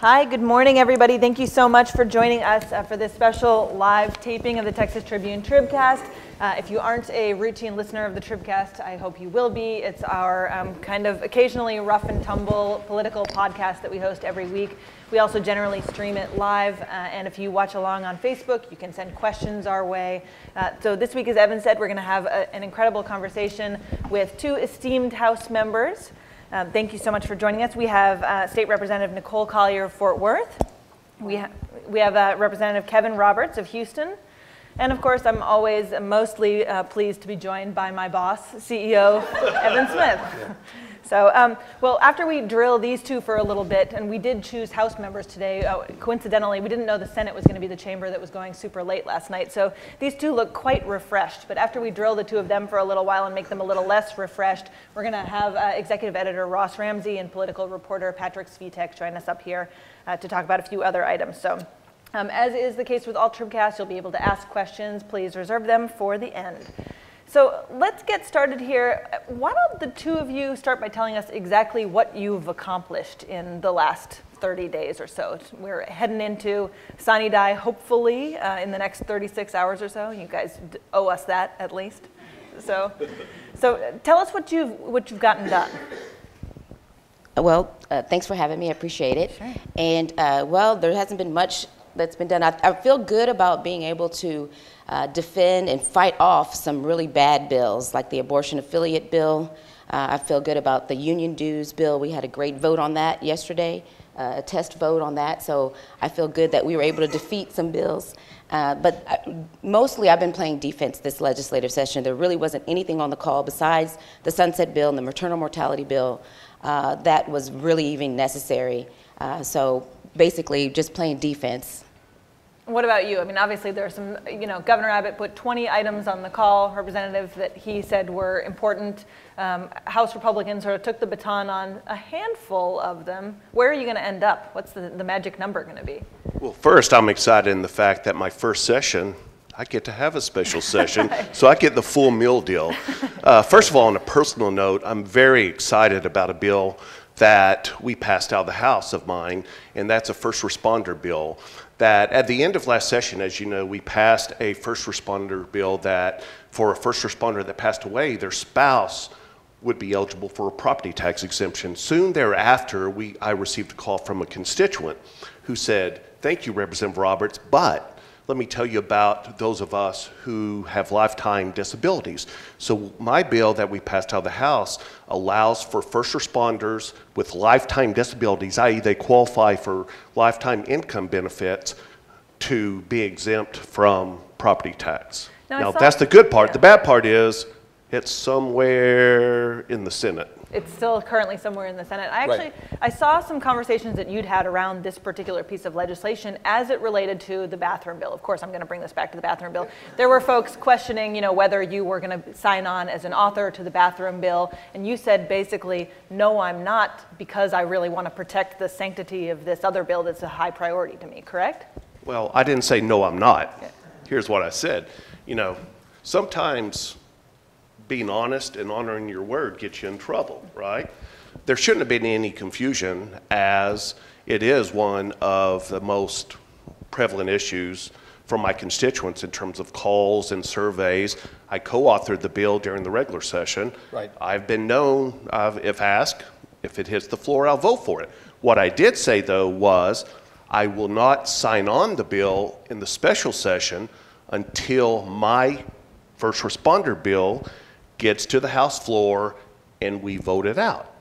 Hi, good morning, everybody. Thank you so much for joining us uh, for this special live taping of the Texas Tribune Tribcast. Uh, if you aren't a routine listener of the Tribcast, I hope you will be. It's our um, kind of occasionally rough and tumble political podcast that we host every week. We also generally stream it live, uh, and if you watch along on Facebook, you can send questions our way. Uh, so this week, as Evan said, we're going to have a, an incredible conversation with two esteemed House members. Um, thank you so much for joining us. We have uh, State Representative Nicole Collier of Fort Worth. We, ha- we have uh, Representative Kevin Roberts of Houston. And of course, I'm always mostly uh, pleased to be joined by my boss, CEO Evan Smith. So, um, well, after we drill these two for a little bit, and we did choose House members today, uh, coincidentally, we didn't know the Senate was going to be the chamber that was going super late last night. So these two look quite refreshed. But after we drill the two of them for a little while and make them a little less refreshed, we're going to have uh, executive editor Ross Ramsey and political reporter Patrick Svitek join us up here uh, to talk about a few other items. So. Um, as is the case with all Tribcasts, you'll be able to ask questions. Please reserve them for the end. So let's get started here. Why don't the two of you start by telling us exactly what you've accomplished in the last 30 days or so? We're heading into Sine Die, hopefully, uh, in the next 36 hours or so. You guys owe us that at least. So, so tell us what you've, what you've gotten done. Well, uh, thanks for having me. I appreciate it. Sure. And uh, well, there hasn't been much that's been done. I, I feel good about being able to uh, defend and fight off some really bad bills, like the abortion affiliate bill. Uh, I feel good about the union dues bill. We had a great vote on that yesterday, uh, a test vote on that. So I feel good that we were able to defeat some bills. Uh, but I, mostly I've been playing defense this legislative session. There really wasn't anything on the call besides the sunset bill and the maternal mortality bill uh, that was really even necessary. Uh, so basically just playing defense. What about you? I mean, obviously, there are some, you know, Governor Abbott put 20 items on the call, representative that he said were important. Um, House Republicans sort of took the baton on a handful of them. Where are you going to end up? What's the, the magic number going to be? Well, first, I'm excited in the fact that my first session, I get to have a special session, so I get the full meal deal. Uh, first of all, on a personal note, I'm very excited about a bill that we passed out of the House of mine, and that's a first responder bill that at the end of last session, as you know, we passed a first responder bill that for a first responder that passed away, their spouse would be eligible for a property tax exemption. Soon thereafter, we, I received a call from a constituent who said, Thank you, Representative Roberts, but let me tell you about those of us who have lifetime disabilities. So, my bill that we passed out of the House allows for first responders with lifetime disabilities, i.e., they qualify for lifetime income benefits, to be exempt from property tax. Now, Now, that's the good part. yeah. The bad part is it's somewhere in the Senate. It's still currently somewhere in the Senate. I actually, I saw some conversations that you'd had around this particular piece of legislation as it related to the bathroom bill. Of course, I'm going to bring this back to the bathroom bill. There were folks questioning, you know, whether you were going to sign on as an author to the bathroom bill, and you said basically, no, I'm not, because I really want to protect the sanctity of this other bill that's a high priority to me. Correct? Well, I didn't say, no, I'm not. Here's what I said. You know, sometimes being honest and honoring your word gets you in trouble, right? There shouldn't have been any confusion, as it is one of the most prevalent issues from my constituents in terms of calls and surveys. I co authored the bill during the regular session. Right. I've been known, uh, if asked, if it hits the floor, I'll vote for it. What I did say, though, was I will not sign on the bill in the special session until my first responder bill gets to the House floor and we vote it out.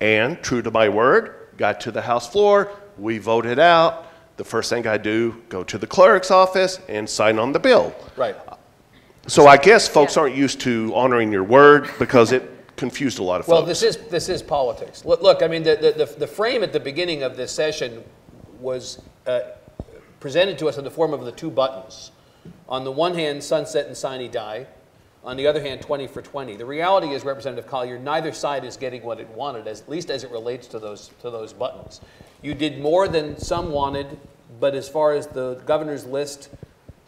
And true to my word, got to the House floor, we voted out. The first thing I do, go to the clerk's office and sign on the bill. Right. So I guess folks Yeah. aren't used to honoring your word because it confused a lot of folks. Well, this is, this is politics. Look, look I mean, the, the, the- the frame at the beginning of this session was uh, presented to us in the form of the two buttons. On the one hand, sunset and sine die. On the other hand, 20 for 20. The reality is, Representative Collier, neither side is getting what it wanted, as, at least as it relates to those, to those buttons. You did more than some wanted, but as far as the governor's list,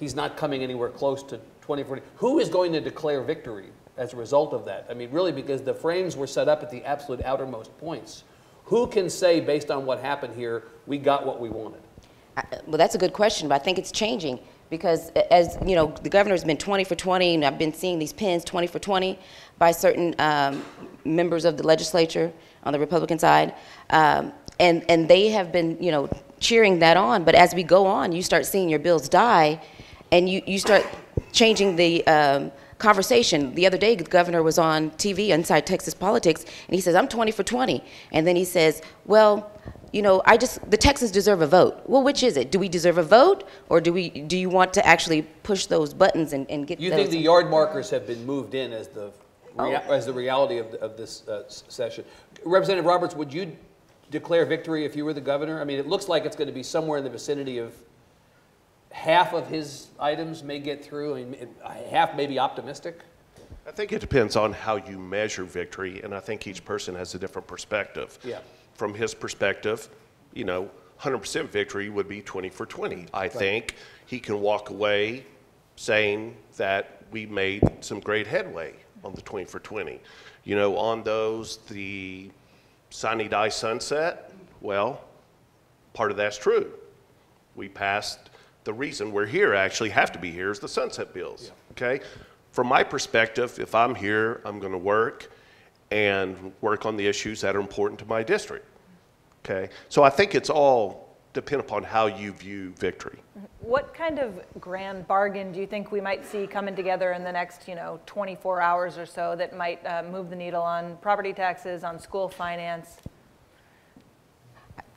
he's not coming anywhere close to 2040. Who is going to declare victory as a result of that? I mean, really, because the frames were set up at the absolute outermost points. Who can say, based on what happened here, we got what we wanted? I- Well, that's a good question, but I think it's changing because as, you know, the governor's been 20 for 20, and I've been seeing these pins 20 for 20 by certain um, members of the legislature on the Republican side. Um, And, and they have been, you know, cheering that on, but as we go on, you start seeing your bills die, and you, you start changing the um, conversation. The other day, the governor was on TV, Inside Texas Politics, and he says, I'm 20 for 20. And then he says, well, you know, I just, the Texans deserve a vote. Well, which is it? Do we deserve a vote, or do we, do you want to actually push those buttons and, and get You those? think the yard markers have been moved in as the, rea- Oh. as the reality of, of this uh, session? Representative Roberts, would you declare victory if you were the governor? I mean, it looks like it's going to be somewhere in the vicinity of half of his items may get through, and it- half may be optimistic? I think it depends on how you measure victory, and I think each person has a different perspective. Yeah. From his perspective, you know, 100% victory would be 20 for 20. I think he can walk away saying that we made some great headway on the 20 for 20. You know, on those, the Sine Die Sunset, well, part of that's true. We passed, the reason we're here, actually have to be here, is the sunset bills, okay? From my perspective, if I'm here, I'm gonna work and work on the issues that are important to my district, okay? So I think it's all depend upon how you view victory. What kind of grand bargain do you think we might see coming together in the next, you know, 24 hours or so that might uh, move the needle on property taxes, on school finance?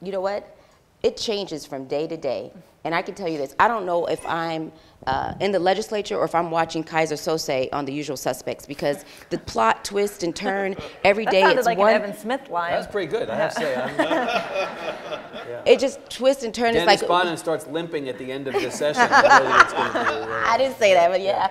you know what? It changes from day to day. And I can tell you this I don't know if I'm uh, in the legislature or if I'm watching Keyser Söze on The Usual Suspects because the plot twist and turn every day. That day sounded it's like one. an Evan Smith line. That's pretty good, I have to say. I'm- It just twists and turns. Dennis it's like Bonnen starts limping at the end of the session. I it's be. uh, I didn't say that, but yeah.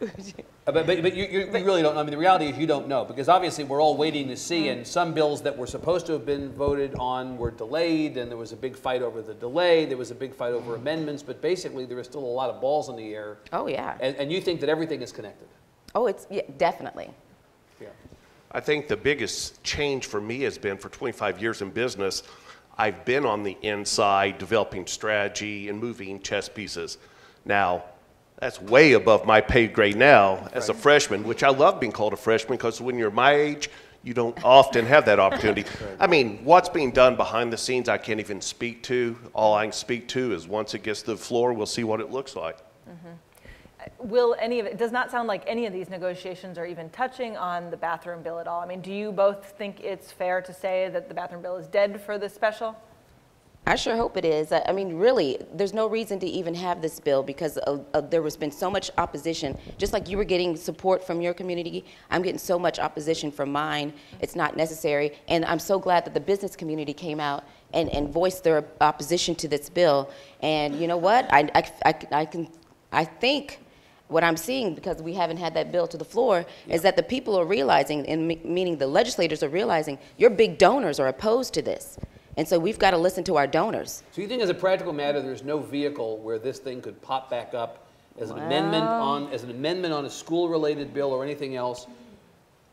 Uh, Uh, but, but, but you, you you really don't, I mean, the reality is you don't know, because obviously we're all waiting to see, and some bills that were supposed to have been voted on were delayed, and there was a big fight over the delay, there was a big fight over amendments, but basically there is still a lot of balls in the air. Oh yeah. And, and you think that everything is connected? Oh, it's yeah, definitely. Yeah. I think the biggest change for me has been for 25 years in business, I've been on the inside developing strategy and moving chess pieces. Now, that's way above my pay grade now as a freshman, which I love being called a freshman because when you're my age, you don't often have that opportunity. I mean, what's being done behind the scenes, I can't even speak to. All I can speak to is once it gets to the floor, we'll see what it looks like. Mm-hmm. Will any of it, it does not sound like any of these negotiations are even touching on the bathroom bill at all. I mean, do you both think it's fair to say that the bathroom bill is dead for this special? I sure hope it is. I I mean, really, there's no reason to even have this bill because uh, uh, there has been so much opposition. Just like you were getting support from your community, I'm getting so much opposition from mine. It's not necessary. And I'm so glad that the business community came out and, and voiced their opposition to this bill. And you know what? I, I, I, I can, I think what I'm seeing, because we haven't had that bill to the floor, is that the people are realizing, and me- meaning the legislators are realizing, your big donors are opposed to this. And so we've got to listen to our donors. So you think as a practical matter, there's no vehicle where this thing could pop back up as an amendment on, as an amendment on a school-related bill or anything else?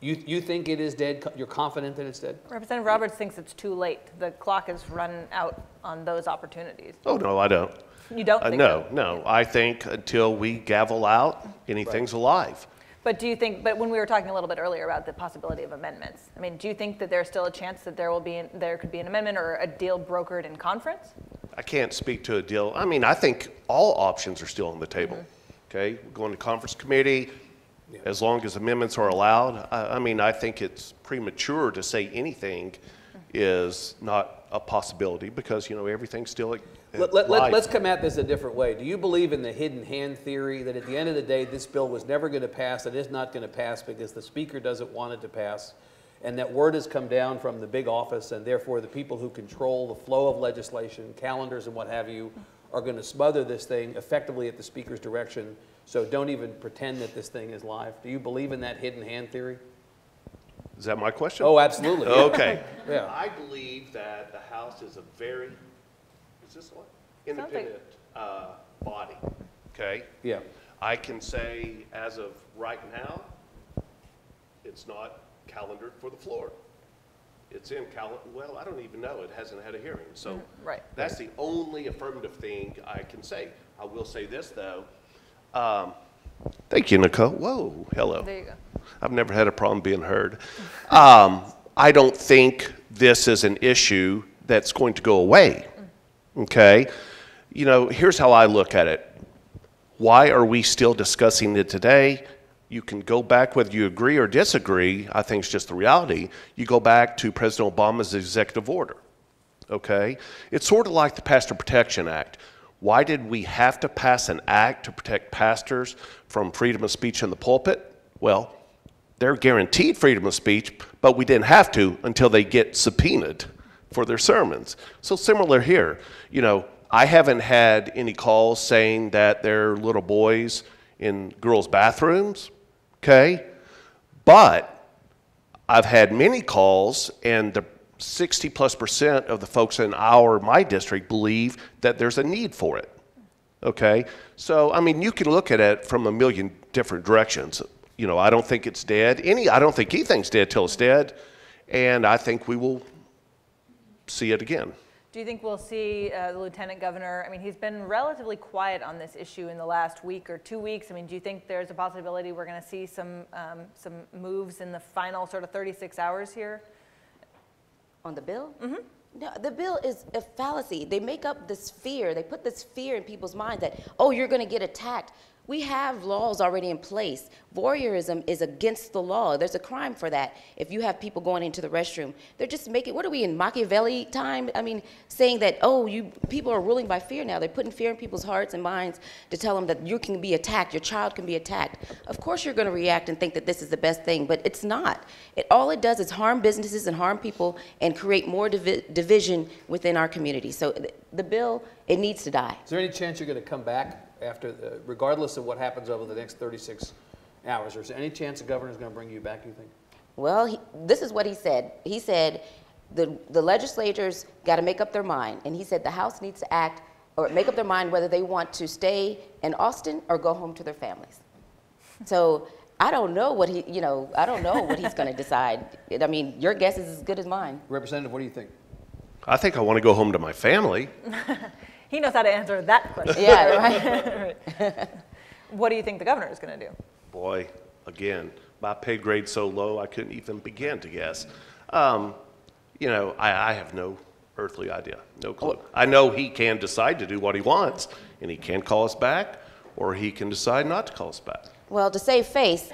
You, you think it is dead? You're confident that it's dead? Representative Roberts thinks it's too late. The clock has run out on those opportunities. Oh, no, I don't. You don't Uh, think no, so? no. I think until we gavel out, anything's alive. But do you think, but when we were talking a little bit earlier about the possibility of amendments, I mean, do you think that there's still a chance that there will be, there could be an amendment or a deal brokered in conference? I can't speak to a deal. I mean, I think all options are still on the table. Mm-hmm. Okay, going to conference committee, as long as amendments are allowed. I, I mean, I think it's premature to say anything is not a possibility because, you know, everything's still at- let, let, let, let's come at this a different way. Do you believe in the hidden hand theory that at the end of the day, this bill was never going to pass, it is not going to pass because the speaker doesn't want it to pass, and that word has come down from the big office, and therefore the people who control the flow of legislation, calendars and what have you, are going to smother this thing effectively at the speaker's direction, so don't even pretend that this thing is live? Do you believe in that hidden hand theory? Is that my question? Oh, absolutely. yeah. Okay. Yeah. I believe that the House is a very, is this one? like- Independent uh, body, okay? Yeah. I can say, as of right now, it's not calendared for the floor. It's in Cal, well, I don't even know, it hasn't had a hearing, so. Mm-hmm. right. That's the only affirmative thing I can say. I will say this, though. Um, Thank you, Nicole. Whoa, hello. There you go. I've never had a problem being heard. Um, I don't think this is an issue that's going to go away. Okay? You know, here's how I look at it. Why are we still discussing it today? You can go back whether you agree or disagree. I think it's just the reality. You go back to President Obama's executive order. Okay? It's sort of like the Pastor Protection Act. Why did we have to pass an act to protect pastors from freedom of speech in the pulpit? Well, they're guaranteed freedom of speech, but we didn't have to until they get subpoenaed for their sermons. So similar here. You know, I haven't had any calls saying that they're little boys in girls' bathrooms, okay? But I've had many calls, and the 60 plus percent of the folks in our my district believe that there's a need for it. Okay, so I mean, you can look at it from a million different directions. You know, I don't think it's dead. Any, I don't think he thinks dead till it's dead, and I think we will see it again. Do you think we'll see uh, the lieutenant governor? I mean, he's been relatively quiet on this issue in the last week or two weeks. I mean, do you think there's a possibility we're going to see some um, some moves in the final sort of 36 hours here? On the bill? Mm-hmm. No, the bill is a fallacy. They make up this fear. They put this fear in people's minds that, oh, you're going to get attacked. We have laws already in place. Voyeurism is against the law. There's a crime for that. If you have people going into the restroom, they're just making. What are we in Machiavelli time? I mean, saying that oh, you people are ruling by fear now. They're putting fear in people's hearts and minds to tell them that you can be attacked. Your child can be attacked. Of course, you're going to react and think that this is the best thing, but it's not. It all it does is harm businesses and harm people and create more divi division within our community. So the, the bill it needs to die. Is there any chance you're going to come back after, uh, regardless of what happens over the next 36 hours? Or is there any chance the governor's going to bring you back, do you think? Well, he, this is what he said. He said the, the legislators got to make up their mind. And he said the House needs to act or make up their mind whether they want to stay in Austin or go home to their families. So I don't know what he, you know, I don't know what he's going to decide. I mean, your guess is as good as mine. Representative, what do you think? I think I want to go home to my family. He knows how to answer that question. Yeah, right. what do you think the governor is going to do? Boy, again, my pay grade's so low I couldn't even begin to guess. Um, you know, I, I have no earthly idea, no clue. I know he can decide to do what he wants, and he can call us back, or he can decide not to call us back. Well, to save face,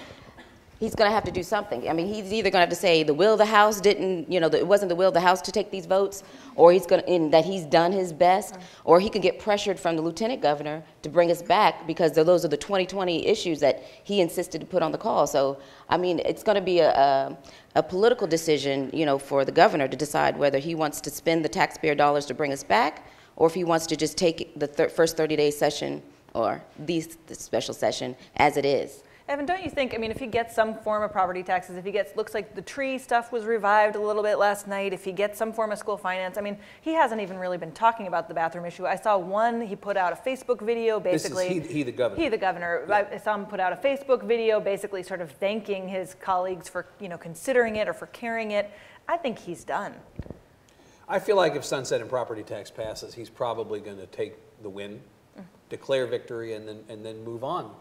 he's going to have to do something. I mean, he's either going to have to say the will of the House didn't, you know, the, it wasn't the will of the House to take these votes, or he's going to, in that he's done his best, or he can get pressured from the lieutenant governor to bring us back because those are the 2020 issues that he insisted to put on the call. So, I mean, it's going to be a, a, a political decision, you know, for the governor to decide whether he wants to spend the taxpayer dollars to bring us back, or if he wants to just take the thir first 30-day session or these the special session as it is. Evan, don't you think, I mean, if he gets some form of property taxes, if he gets, looks like the tree stuff was revived a little bit last night, if he gets some form of school finance, I mean, he hasn't even really been talking about the bathroom issue. I saw one, he put out a Facebook video basically. This is he, he the governor. He, the governor. Yeah. I saw him put out a Facebook video basically sort of thanking his colleagues for, you know, considering it or for carrying it. I think he's done. I feel like if sunset and property tax passes, he's probably going to take the win, mm. declare victory, and then, and then move on.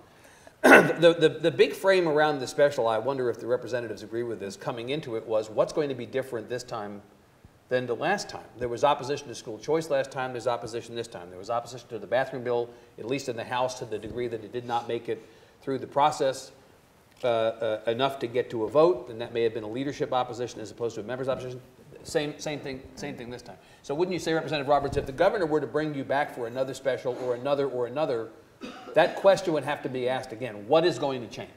the, the, the big frame around the special, I wonder if the representatives agree with this, coming into it was what's going to be different this time than the last time. There was opposition to school choice last time, there's opposition this time. There was opposition to the bathroom bill, at least in the House, to the degree that it did not make it through the process uh, uh, enough to get to a vote, and that may have been a leadership opposition as opposed to a member's opposition. Same, same, thing, same thing this time. So wouldn't you say, Representative Roberts, if the governor were to bring you back for another special or another or another, that question would have to be asked again. What is going to change?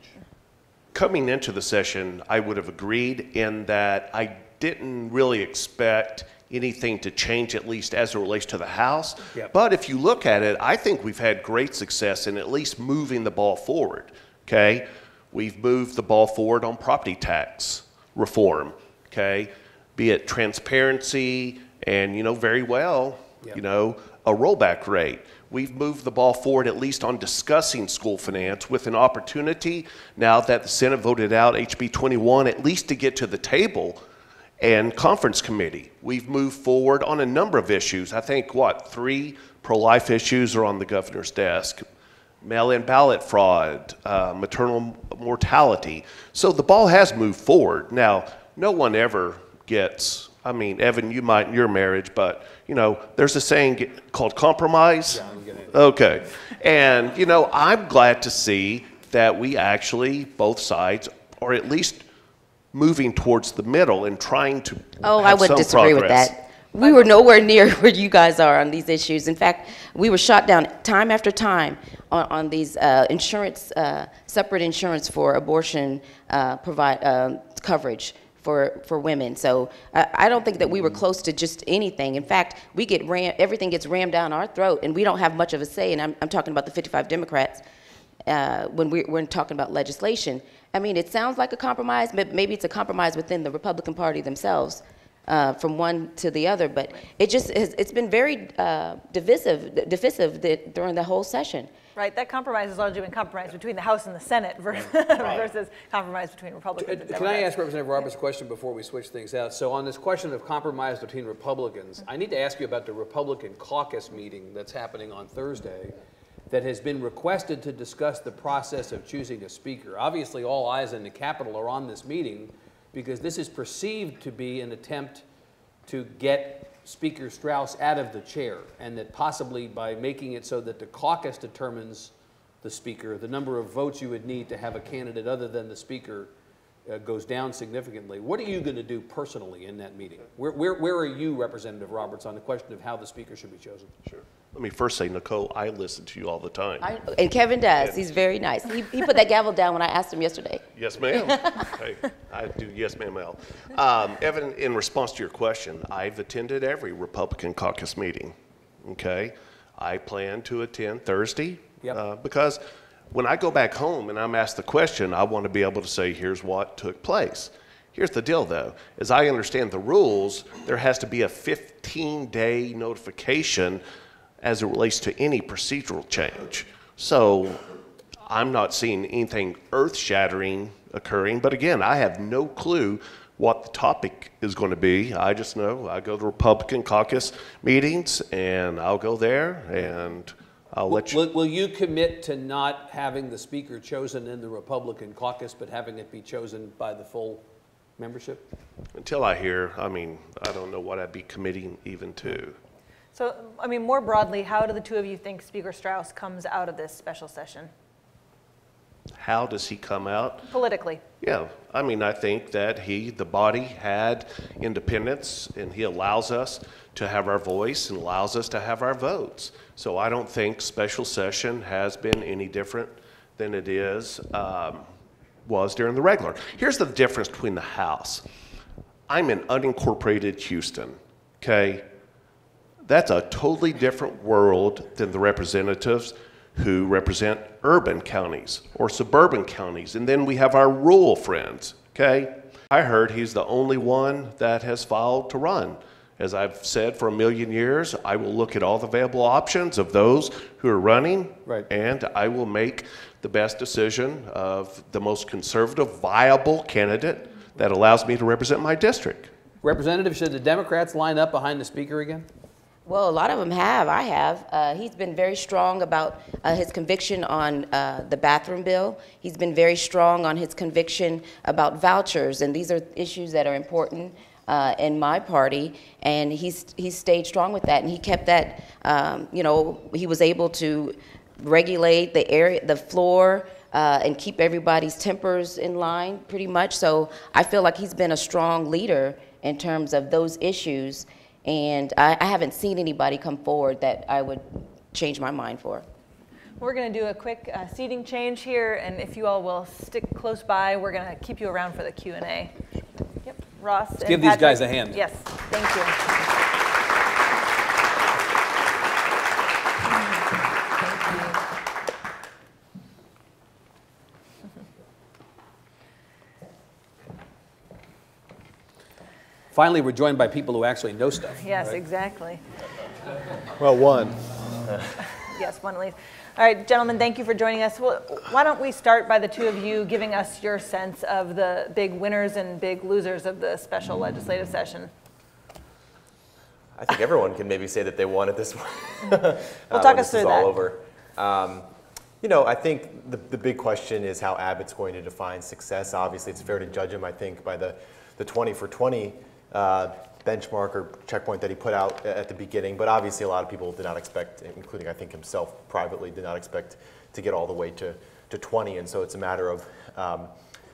Coming into the session, I would have agreed in that I didn't really expect anything to change, at least as it relates to the House. Yep. But if you look at it, I think we've had great success in at least moving the ball forward. Okay? We've moved the ball forward on property tax reform. Okay? Be it transparency and, you know, very well, yep. you know, a rollback rate we've moved the ball forward at least on discussing school finance with an opportunity now that the Senate voted out HB 21 at least to get to the table and conference committee. We've moved forward on a number of issues. I think, what, three pro life issues are on the governor's desk mail in ballot fraud, uh, maternal mortality. So the ball has moved forward. Now, no one ever gets, I mean, Evan, you might in your marriage, but, you know, there's a saying called compromise. Okay. And, you know, I'm glad to see that we actually, both sides, are at least moving towards the middle and trying to. Oh, I would some disagree with that. We were nowhere near where you guys are on these issues. In fact, we were shot down time after time on, on these uh, insurance, uh, separate insurance for abortion uh, provide um coverage for for women. So uh, I don't think that we were close to just anything. In fact, we get ram, everything gets rammed down our throat, and we don't have much of a say. And I'm, I'm talking about the 55 Democrats uh, when we're, we're talking about legislation. I mean, it sounds like a compromise, but maybe it's a compromise within the Republican Party themselves, uh, from one to the other. But it just has, it's been very uh, divisive, divisive the, during the whole session. Right, that compromise has largely been compromise between the House and the Senate ver- versus compromise between Republicans and uh, Can I ask Representative Roberts a question before we switch things out? So on this question of compromise between Republicans, I need to ask you about the Republican caucus meeting that's happening on Thursday that has been requested to discuss the process of choosing a speaker. Obviously, all eyes in the Capitol are on this meeting because this is perceived to be an attempt to get Speaker Straus out of the chair, and that possibly by making it so that the caucus determines the speaker, the number of votes you would need to have a candidate other than the speaker uh, goes down significantly. What are you going to do personally in that meeting? Where, where, where are you, Representative Roberts, on the question of how the speaker should be chosen? Sure. Let me first say, Nicole, I listen to you all the time. I, and Kevin does. He's very nice. He, he put that gavel down when I asked him yesterday. Yes, ma'am. Hey, I do, yes, ma'am, Al. Um, Evan, in response to your question, I've attended every Republican caucus meeting, okay? I plan to attend Thursday. Yep. uh, Because when I go back home and I'm asked the question, I want to be able to say, here's what took place. Here's the deal, though. As I understand the rules, there has to be a 15-day notification as it relates to any procedural change. So I'm not seeing anything earth-shattering occurring, but again, I have no clue what the topic is going to be. I just know I go to Republican caucus meetings, and I'll go there, and I'll let you. Will, will you commit to not having the speaker chosen in the Republican caucus, but having it be chosen by the full membership? Until I hear, I mean, I don't know what I'd be committing even to. So, I mean, more broadly, how do the two of you think Speaker Straus comes out of this special session How does he come out? politically? Yeah, I mean, I think that he, the body, had independence, and he allows us to have our voice and allows us to have our votes. So I don't think special session has been any different than it is, um, was during the regular. Here's the difference between the House. I'm in unincorporated Houston, okay? That's a totally different world than the representatives who represent urban counties or suburban counties. And then we have our rural friends, okay? I heard he's the only one that has filed to run. As I've said for a million years, I will look at all the available options of those who are running. Right. And I will make the best decision of the most conservative, viable candidate that allows me to represent my district. Representative, should the Democrats line up behind the speaker again? Well, a lot of them have. I have. Uh, he's been very strong about uh, his conviction on uh, the bathroom bill. He's been very strong on his conviction about vouchers, and these are issues that are important uh, in my party. And he's he's stayed strong with that, and he kept that. Um, you know, he was able to regulate the area, the floor. Uh, and keep everybody's tempers in line pretty much. So I feel like he's been a strong leader in terms of those issues. And I, I haven't seen anybody come forward that I would change my mind for. We're going to do a quick uh, seating change here, and if you all will stick close by, we're going to keep you around for the Q&A. Yep, Ross and give these guys a hand. Yes, thank you. Thank you. Finally, we're joined by people who actually know stuff. Yes, right? exactly. Well, one. Yes, one at least. All right, gentlemen, thank you for joining us. Well, why don't we start by the two of you giving us your sense of the big winners and big losers of the special legislative session? I think everyone can maybe say that they won at this point. Well, uh, talk when us this is through all over. Um, you know, I think the, the big question is how Abbott's going to define success. Obviously, it's fair to judge him, I think, by the, the 20 for 20 uh, benchmark or checkpoint that he put out at the beginning. But obviously, a lot of people did not expect, including I think himself privately, did not expect to get all the way to, to 20. And so it's a matter of um,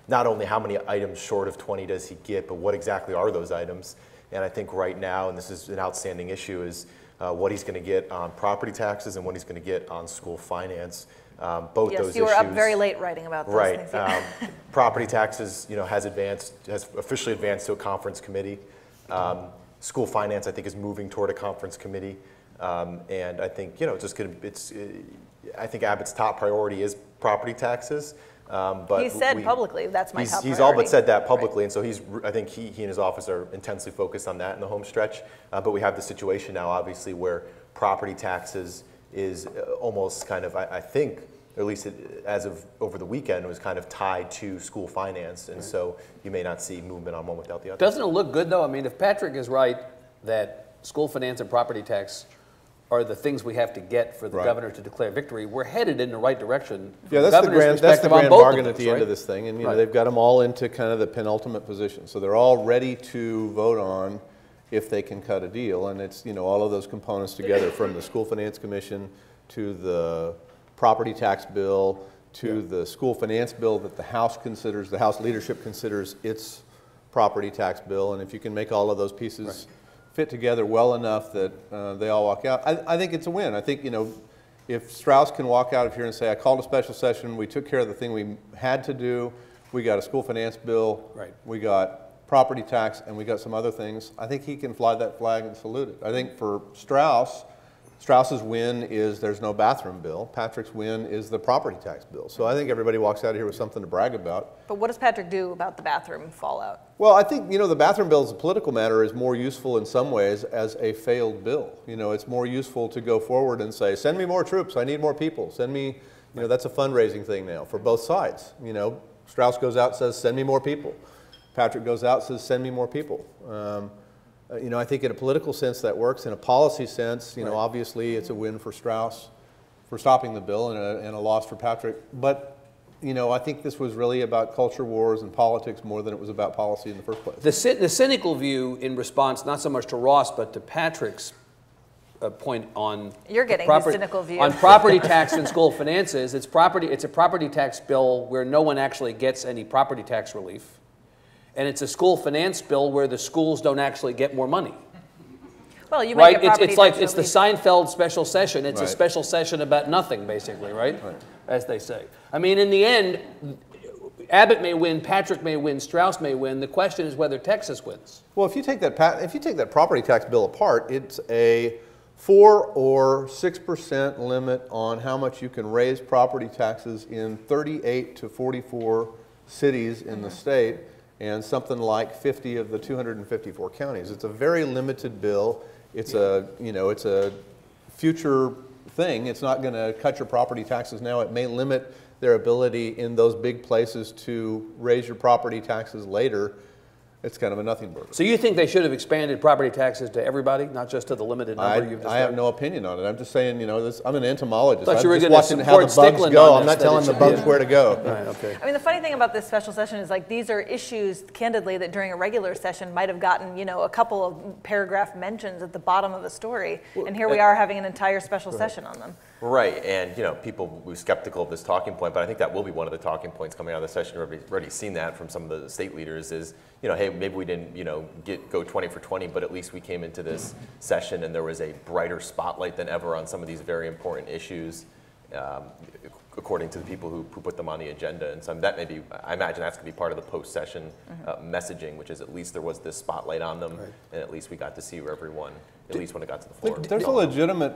not only how many items short of 20 does he get, but what exactly are those items. And I think right now, and this is an outstanding issue, is uh, what he's going to get on property taxes and what he's going to get on school finance. Um, both Yes, those you were up very late writing about those Right. things. yeah. Um, property taxes, you know, has advanced, has officially advanced to a conference committee. Um, school finance, I think, is moving toward a conference committee. Um, and I think, you know, it's just going to, it's, uh, I think Abbott's top priority is property taxes. Um, but He said we- publicly, that's my he's, top He's all but said that Right. publicly, and so he's, I think he, he and his office are intensely focused on that in the home stretch. Uh, but we have the situation now, obviously, where property taxes is uh, almost kind of, I, I think, or at least it, as of over the weekend, was kind of tied to school finance, and so you may not see movement on one without the other. Doesn't it look good, though? I mean, if Patrick is right that school finance and property tax are the things we have to get for the Right. governor to declare victory, we're headed in the right direction. Yeah, that's the governor's grand, that's the perspective on grand both of bargain at those, the end of this thing, and, you know, Right. they've got them all into kind of the penultimate position. So they're all ready to vote on if they can cut a deal, and it's, you know, all of those components together, from the School Finance Commission to the property tax bill, to the school finance bill that the House considers, the House leadership considers its property tax bill, and if you can make all of those pieces fit together well enough that uh, they all walk out, I, I think it's a win. I think, you know, if Straus can walk out of here and say, I called a special session, we took care of the thing we had to do, we got a school finance bill, Right. we got property tax, and we got some other things, I think he can fly that flag and salute it. I think for Straus, Straus's win is there's no bathroom bill. Patrick's win is the property tax bill. So I think everybody walks out of here with something to brag about. But what does Patrick do about the bathroom fallout? Well, I think, you know, the bathroom bill as a political matter is more useful in some ways as a failed bill. You know, it's more useful to go forward and say, send me more troops, I need more people. Send me, you know, that's a fundraising thing now for both sides. You know, Straus goes out and says, send me more people. Patrick goes out and says, send me more people. Um, uh, you know, I think in a political sense that works. In a policy sense, you know, obviously it's a win for Straus for stopping the bill and a, and a loss for Patrick. But, you know, I think this was really about culture wars and politics more than it was about policy in the first place. The, the cynical view in response, not so much to Ross, but to Patrick's uh, point on You're getting proper- the cynical view. on property tax and school finances. It's property. It's a property tax bill where no one actually gets any property tax relief, and it's a school finance bill where the schools don't actually get more money. Well, you might Right? It's, it's like it's the. Seinfeld special session. It's a special session about nothing, basically, right? As they say. I mean, in the end, Abbott may win, Patrick may win, Straus may win. The question is whether Texas wins. Well, if you take that if you take that property tax bill apart, it's a four or six percent limit on how much you can raise property taxes in 38 to 44 cities in the state, and something like 50 of the 254 counties. It's a very limited bill. It's a you know it's a future thing. It's not going to cut your property taxes now. It may limit their ability in those big places to raise your property taxes later. It's kind of a nothing burger. So you think they should have expanded property taxes to everybody, not just to the limited I, number you've described? I have no opinion on it. I'm just saying, you know, this, I'm an entomologist. Thought I'm you were just watching how the bugs Stickland go. I'm not telling the bugs be- where to go. Right, okay. I mean, the funny thing about this special session is like these are issues, candidly, that during a regular session might have gotten, you know, a couple of paragraph mentions at the bottom of a story. And here we uh, are having an entire special session on them. Right, and you know, people will be skeptical of this talking point, but I think that will be one of the talking points coming out of the session. We've already, already seen that from some of the state leaders. Is you know, hey, maybe we didn't you know get go 20 for 20, but at least we came into this session and there was a brighter spotlight than ever on some of these very important issues. Um, according to the people who, who put them on the agenda, and so that may be, I imagine that's going to be part of the post-session uh, messaging, which is at least there was this spotlight on them, and at least we got to see everyone, at least when it got to the floor. There's a legitimate,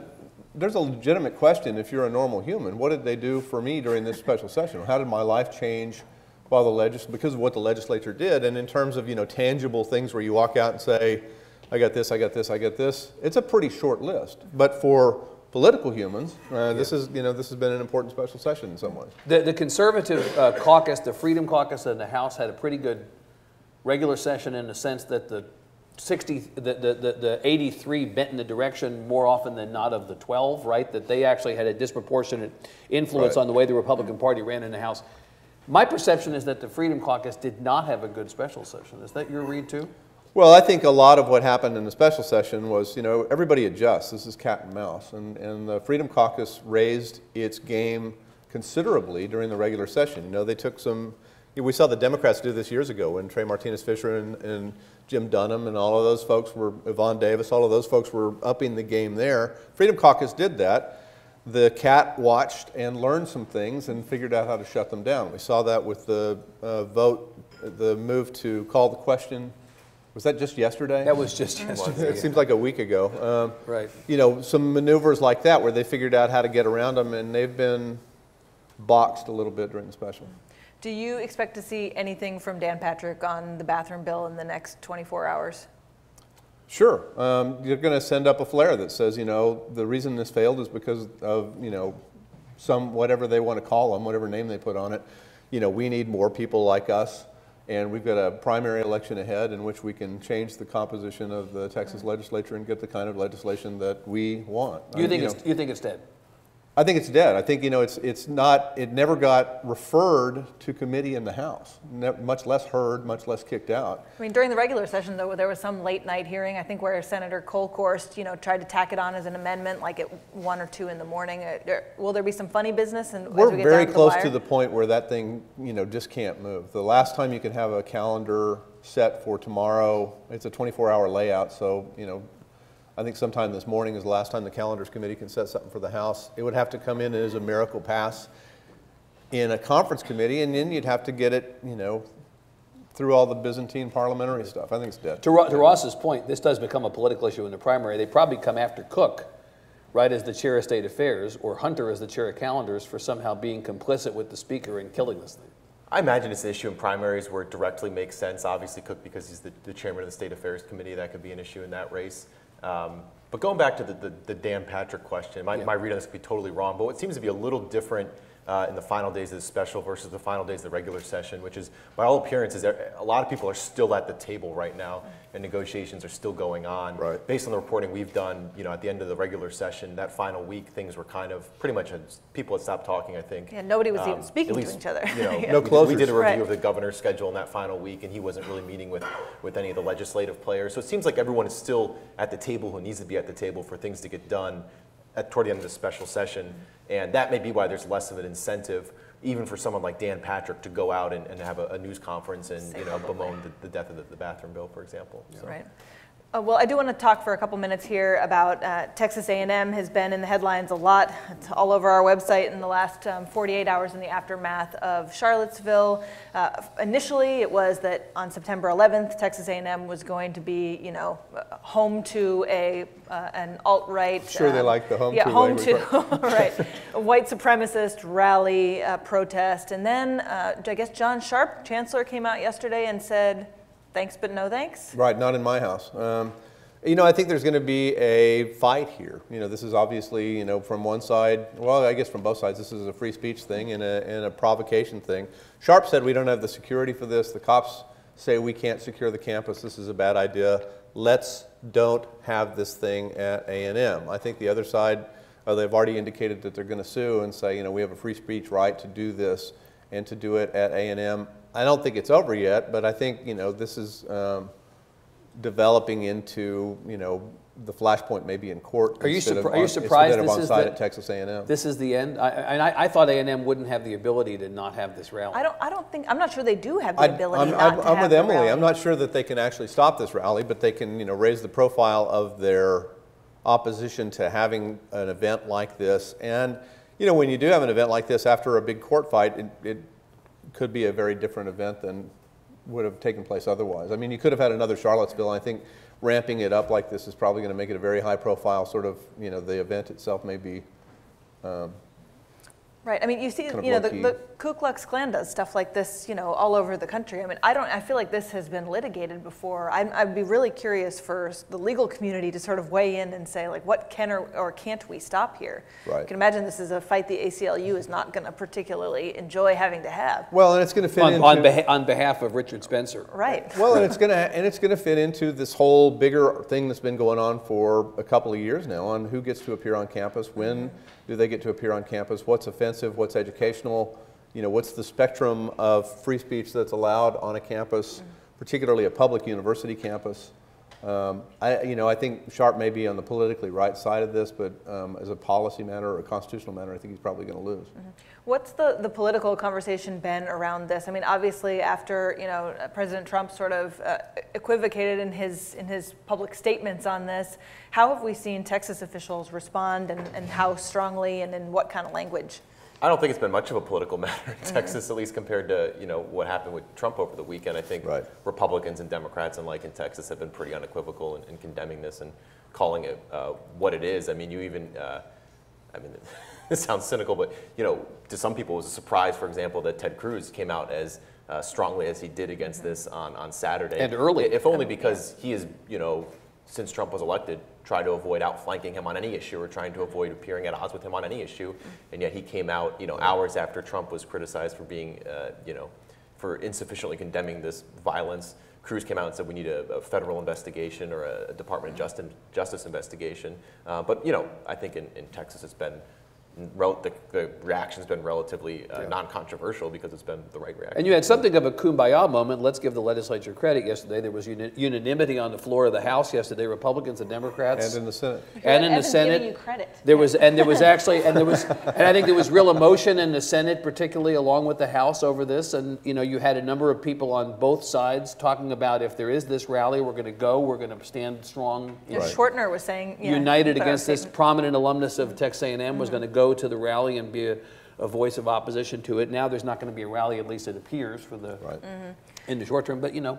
there's a legitimate question if you're a normal human. What did they do for me during this special session? How did my life change while the legis, because of what the legislature did? And in terms of, you know, tangible things where you walk out and say, I got this, I got this, I got this, it's a pretty short list. But for political humans, uh, this is, you know, this has been an important special session in some ways. The, the conservative uh, caucus, the Freedom Caucus in the House had a pretty good regular session in the sense that the 60, the, the, the, the 83 bent in the direction more often than not of the 12, right? That they actually had a disproportionate influence Right. on the way the Republican Party ran in the House. My perception is that the Freedom Caucus did not have a good special session. Is that your read too? Well, I think a lot of what happened in the special session was, you know, everybody adjusts. This is cat and mouse. And, and the Freedom Caucus raised its game considerably during the regular session. You know, they took some, you know, we saw the Democrats do this years ago when Trey Martinez Fischer and, and Jim Dunnam and all of those folks were, Yvonne Davis, all of those folks were upping the game there. Freedom Caucus did that. The cat watched and learned some things and figured out how to shut them down. We saw that with the uh, vote, the move to call the question. Was that just yesterday? That was just yesterday. It seems like a week ago. Um, Right. You know, some maneuvers like that where they figured out how to get around them, and they've been boxed a little bit during the special. Do you expect to see anything from Dan Patrick on the bathroom bill in the next 24 hours? Sure. Um, you're going to send up a flare that says, you know, the reason this failed is because of, you know, some, whatever they want to call them, whatever name they put on it. You know, we need more people like us, and we've got a primary election ahead in which we can change the composition of the Texas legislature and get the kind of legislation that we want. You Uh, think, know, it's, you think it's dead? I think it's dead. I think, you know, it's, it's not, it never got referred to committee in the House, ne- much less heard, much less kicked out. I mean, during the regular session, though, there was some late night hearing, I think, where Senator Kolkhorst, you know, tried to tack it on as an amendment, like at one or two in the morning. Uh, Will there be some funny business? And We're we very close to to the the point where that thing, you know, just can't move. The last time you could have a calendar set for tomorrow, it's a 24-hour layout, so, you know, I think sometime this morning is the last time the calendars committee can set something for the House. It would have to come in as a miracle pass in a conference committee, and then you'd have to get it, you know, through all the Byzantine parliamentary stuff. I think it's dead. To, Ro- to Ross's point, this does become a political issue in the primary. They probably come after Cook, right, as the chair of state affairs, or Hunter as the chair of calendars for somehow being complicit with the speaker in killing this thing. I imagine it's an issue in primaries where it directly makes sense. Obviously, Cook, because he's the, the chairman of the State Affairs Committee, that could be an issue in that race. Um, but going back to the, the, the Dan Patrick question, my, Yeah. my read on this could be totally wrong, but what seems to be a little different uh, in the final days of the special versus the final days of the regular session, which is, by all appearances, a lot of people are still at the table right now, and negotiations are still going on. Right. Based on the reporting we've done, you know, at the end of the regular session, that final week, things were kind of pretty much had, people had stopped talking. I think. Yeah, nobody was even Um, speaking at to each other. You know, Yeah. No we did- We did a review Right. of the governor's schedule in that final week, and he wasn't really meeting with, with any of the legislative players. So it seems like everyone is still at the table who needs to be at the table for things to get done at, toward the end of the special session. And that may be why there's less of an incentive, even for someone like Dan Patrick, to go out and, and have a, a news conference and, you know, bemoan the, the death of the, the bathroom bill, for example. So. Right. Uh, well, I do want to talk for a couple minutes here about uh, Texas A&M has been in the headlines a lot. It's all over our website in the last um, 48 hours in the aftermath of Charlottesville. Uh, initially, it was that on September 11th, Texas A&M was going to be, you know, home to a uh, an alt-right. Sure they um, like the home yeah, to home to right, a white supremacist rally uh, protest, and then uh, I guess John Sharp, Chancellor, came out yesterday and said, "Thanks, but no thanks." Right, not in my house. Um, you know, I think there's going to be a fight here. You know, this is obviously, you know, from one side, well, I guess from both sides, this is a free speech thing and a, and a provocation thing. Sharp said we don't have the security for this. The cops say we can't secure the campus. This is a bad idea. Let's don't have this thing at A&M. I think the other side, uh, they've already indicated that they're going to sue and say, you know, we have a free speech right to do this and to do it at A&M. I don't think it's over yet, but I think, you know, this is um, developing into, you know, the flashpoint maybe in court. Are you instead of surpri- are you on- surprised instead of this is the- at Texas A&M? This is the end. I, and I, I thought A&M wouldn't have the ability to not have this rally. I don't. I don't think. I'm not sure they do have the I- ability I'm, not I'm, to I'm have with the Emily. rally. I'm not sure that they can actually stop this rally, but they can, you know, raise the profile of their opposition to having an event like this. And, you know, when you do have an event like this after a big court fight, it, it could be a very different event than would have taken place otherwise. I mean, you could have had another Charlottesville. I think ramping it up like this is probably going to make it a very high profile sort of, you know, the event itself may be Right. Right. I mean, you see, Kind of you know, the, the Ku Klux Klan does stuff like this, you know, all over the country. I mean, I don't. I feel like this has been litigated before. I'm, I'd be really curious for the legal community to sort of weigh in and say, like, what can or, or can't we stop here? Right. You can imagine this is a fight the ACLU is not going to particularly enjoy having to have. Well, and it's going to fit On, into. on, beha- on behalf of Richard Spencer. Right. Well, and it's going to and it's going to fit into this whole bigger thing that's been going on for a couple of years now on who gets to appear on campus, when mm-hmm. Do they get to appear on campus, what's offensive, what's educational, you know, what's the spectrum of free speech that's allowed on a campus, mm-hmm. particularly a public university campus. Um, I, you know, I think Sharp may be on the politically right side of this, but um, as a policy matter or a constitutional matter, I think he's probably going to lose. What's the, the political conversation been around this? I mean, obviously, after you know President Trump sort of uh, equivocated in his in his public statements on this, how have we seen Texas officials respond, and, and how strongly, and in what kind of language? I don't think it's been much of a political matter in Texas, at least compared to you know what happened with Trump over the weekend. I think Right. Republicans and Democrats alike in Texas have been pretty unequivocal in, in condemning this and calling it uh, what it is. I mean, you even, uh, I mean, this sounds cynical, but you know, to some people it was a surprise, for example, that Ted Cruz came out as uh, strongly as he did against this on, on Saturday. And early. if only because he is, you know, since Trump was elected, tried to avoid outflanking him on any issue or trying to avoid appearing at odds with him on any issue. And yet he came out, you know, hours after Trump was criticized for being, uh, you know, for insufficiently condemning this violence. Cruz came out and said we need a, a federal investigation or a, Department of Justice, Justice investigation. Uh, but, you know, I think in, in Texas it's been, the, the reaction's been relatively uh, non-controversial because it's been the right reaction. And you had something of a kumbaya moment. Let's give the legislature credit yesterday. There was uni- unanimity on the floor of the House yesterday, Republicans and Democrats. And in the Senate. and in the Senate. giving you credit. There was, and there was actually, and there was, and I think there was real emotion in the Senate, particularly along with the House over this. And, you know, you had a number of people on both sides talking about if there is this rally, we're going to go, we're going to stand strong. And Schwertner was saying, yeah, United put out a against this prominent alumnus of Texas A&M was going to go to the rally and be a, a voice of opposition to it. Now there's not going to be a rally, at least it appears, for the, Right. in the short term. But, you know,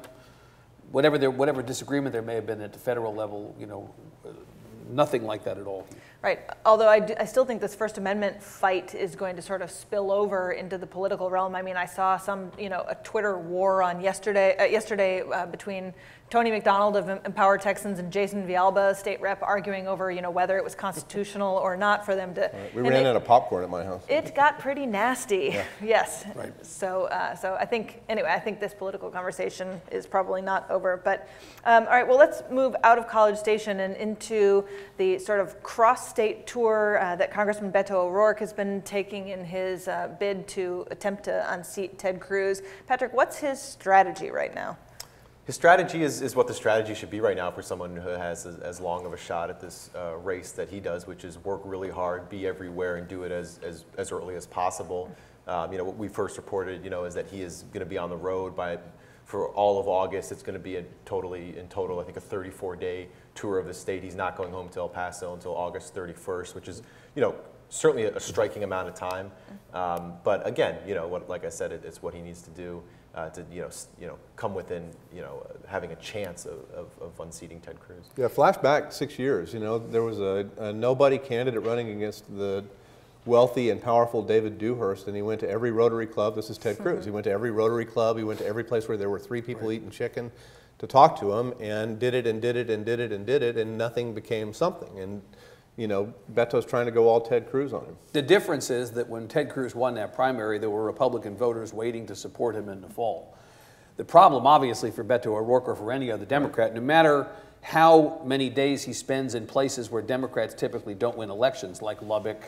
whatever, there, whatever disagreement there may have been at the federal level, you know, uh, nothing like that at all. Right. Although I, do- I still think this First Amendment fight is going to sort of spill over into the political realm. I mean, I saw some, you know, a Twitter war on yesterday, uh, yesterday uh, between Tony McDonald of Em- Empower Texans and Jason Villalba, state rep, arguing over, you know, whether it was constitutional or not for them to. We ran it- out of popcorn at my house. It got pretty nasty. Yes. Right. So, uh, so I think anyway, I think this political conversation is probably not over. But um, all right, well, let's move out of College Station and into the sort of cross-state tour uh, that Congressman Beto O'Rourke has been taking in his uh, bid to attempt to unseat Ted Cruz. Patrick, what's his strategy right now? His strategy is, is what the strategy should be right now for someone who has as, as long of a shot at this uh, race that he does, which is work really hard, be everywhere, and do it as, as, as early as possible. Um, you know, what we first reported, you know, is that he is going to be on the road by for all of August. It's going to be a totally, in total, I think a 34-day tour of the state. He's not going home to El Paso until August 31st, which is, you know, certainly a, striking amount of time. Um, but again, you know, what, like I said, it, it's what he needs to do uh, to, you know, you know, come within, you know, uh, having a chance of, of, of unseating Ted Cruz. Yeah, flashback six years. You know, there was a, a nobody candidate running against the wealthy and powerful David Dewhurst, and he went to every Rotary Club. This is Ted Cruz. He went to every Rotary Club. He went to every place where there were three people eating chicken to talk to him, and did it and did it and did it and did it, and nothing became something. And you know, Beto's trying to go all Ted Cruz on him. The difference is that when Ted Cruz won that primary, there were Republican voters waiting to support him in the fall. The problem, obviously, for Beto O'Rourke or for any other Democrat, no matter how many days he spends in places where Democrats typically don't win elections, like Lubbock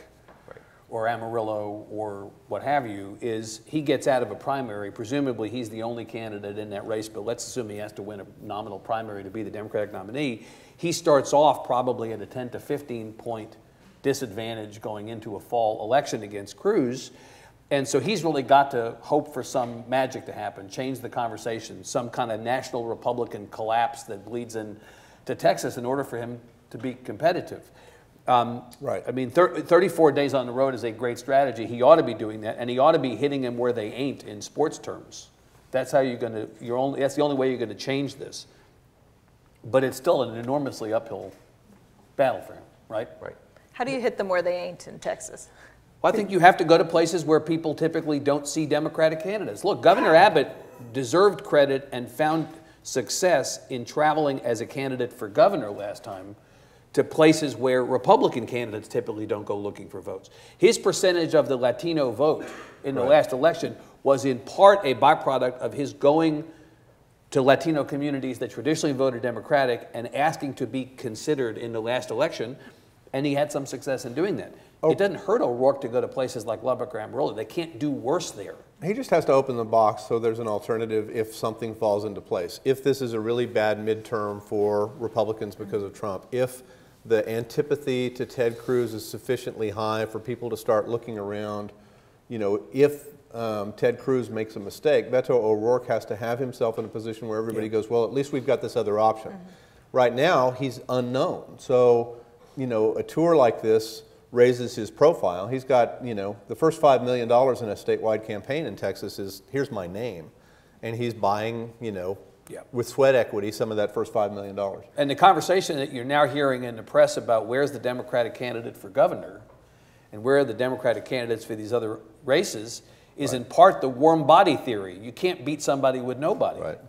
or Amarillo or what have you, is he gets out of a primary. Presumably, he's the only candidate in that race, but let's assume he has to win a nominal primary to be the Democratic nominee. He starts off probably at a 10 to 15 point disadvantage going into a fall election against Cruz. And so he's really got to hope for some magic to happen, change the conversation, some kind of national Republican collapse that bleeds in to Texas in order for him to be competitive. Um, Right. I mean, thir- 34 days on the road is a great strategy. He ought to be doing that, and he ought to be hitting them where they ain't in sports terms. That's how you're going to. You're only. That's the only way you're going to change this. But it's still an enormously uphill battle for him, right? Right. How do you hit them where they ain't in Texas? Well, I think you have to go to places where people typically don't see Democratic candidates. Look, Governor Abbott deserved credit and found success in traveling as a candidate for governor last time to places where Republican candidates typically don't go looking for votes. His percentage of the Latino vote in the last election was in part a byproduct of his going to Latino communities that traditionally voted Democratic and asking to be considered in the last election, and he had some success in doing that. Oh. It doesn't hurt O'Rourke to go to places like Lubbock or Amarillo. They can't do worse there. He just has to open the box so there's an alternative if something falls into place. If this is a really bad midterm for Republicans because of Trump, if the antipathy to Ted Cruz is sufficiently high for people to start looking around, you know, if um, Ted Cruz makes a mistake, Beto O'Rourke has to have himself in a position where everybody goes, well, at least we've got this other option. Right now, he's unknown. So, you know, a tour like this raises his profile. He's got, you know, the first $5 million in a statewide campaign in Texas is here's my name. And he's buying, you know, Yeah. with sweat equity some of that first $5 million. And the conversation that you're now hearing in the press about where's the Democratic candidate for governor and where are the Democratic candidates for these other races is in part the warm body theory. You can't beat somebody with nobody. Right.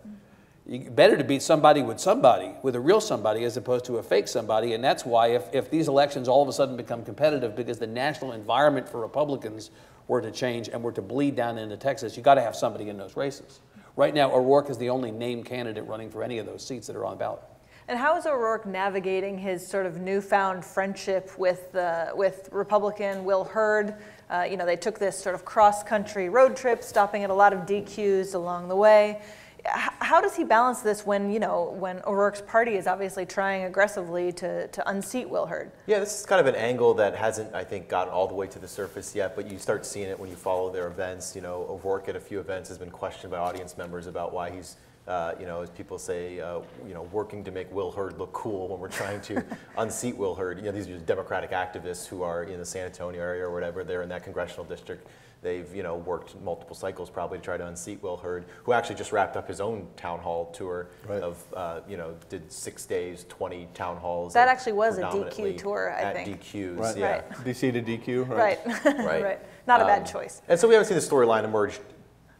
You, better to beat somebody with somebody, with a real somebody, as opposed to a fake somebody. And that's why, if, if these elections all of a sudden become competitive because the national environment for Republicans were to change and were to bleed down into Texas, you got to have somebody in those races. Right now, O'Rourke is the only named candidate running for any of those seats that are on the ballot. And how is O'Rourke navigating his sort of newfound friendship with uh, with Republican Will Hurd? Uh, you know, they took this sort of cross-country road trip, stopping at a lot of DQs along the way. H- how does he balance this when you know when O'Rourke's party is obviously trying aggressively to to unseat Will Hurd? Yeah, this is kind of an angle that hasn't, I think, gotten all the way to the surface yet, but you start seeing it when you follow their events. You know, O'Rourke at a few events has been questioned by audience members about why he's, uh, you know, as people say, uh, you know, working to make Will Hurd look cool when we're trying to unseat Will Hurd. You know, these are Democratic activists who are in the San Antonio area or whatever. They're in that congressional district. They've, you know, worked multiple cycles probably to try to unseat Will Hurd, who actually just wrapped up his own town hall tour Right. of, uh, you know, did six days, 20 town halls. That actually was a DQ tour, I at think. DQs, Right. yeah. Right. DC to DQ, Right, Right. right. Not a bad Um, choice. And so we haven't seen the storyline emerge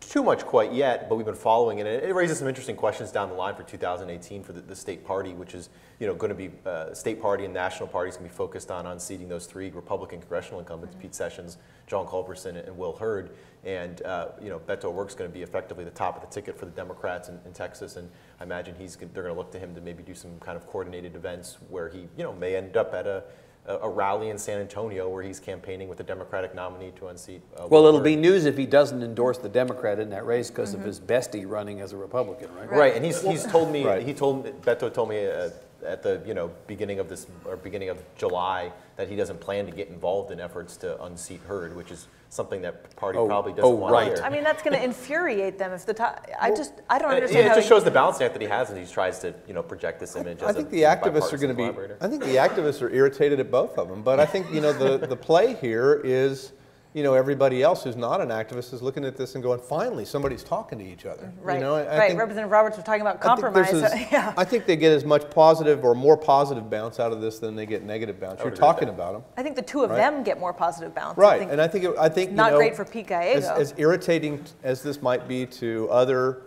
too much quite yet, but we've been following it. And it raises some interesting questions down the line for 2018 for the, the state party, which is you know going to be uh, state party and national parties going to be focused on unseating those three Republican congressional incumbents: Pete Sessions, John Culberson, and Will Hurd. And uh, you know Beto O'Rourke's going to be effectively the top of the ticket for the Democrats in, in Texas, and I imagine he's they're going to look to him to maybe do some kind of coordinated events where he you know may end up at a a a rally in San Antonio where he's campaigning with the Democratic nominee to unseat. Uh, Well, Will it'll be news if he doesn't endorse the Democrat in that race because of his bestie running as a Republican, right? Right, and he's, he's told me, Right. he told, Beto told me uh, at the, you know, beginning of this, or beginning of July, that he doesn't plan to get involved in efforts to unseat Hurd, which is something that party Oh, probably oh, doesn't want to right. hear. I mean, that's going to infuriate them if the top. I just I don't And it- understand It how just he- shows the balancing act that he has, and he tries to, you know, project this image I as think a the activists are going to be. I think the activists are irritated at both of them. But I think you know the the play here is, you know, everybody else who's not an activist is looking at this and going, finally, somebody's talking to each other. right, You know, I- I right. think- Representative Roberts was talking about I think there's compromise. as- yeah. I think they get as much positive or more positive bounce out of this than they get negative bounce. You're would agree with talking about them. I think the two of Right. them get more positive bounce. I Right, think and I think, it- I think, you not know, great for Pete As, Gallego. as irritating as this might be to other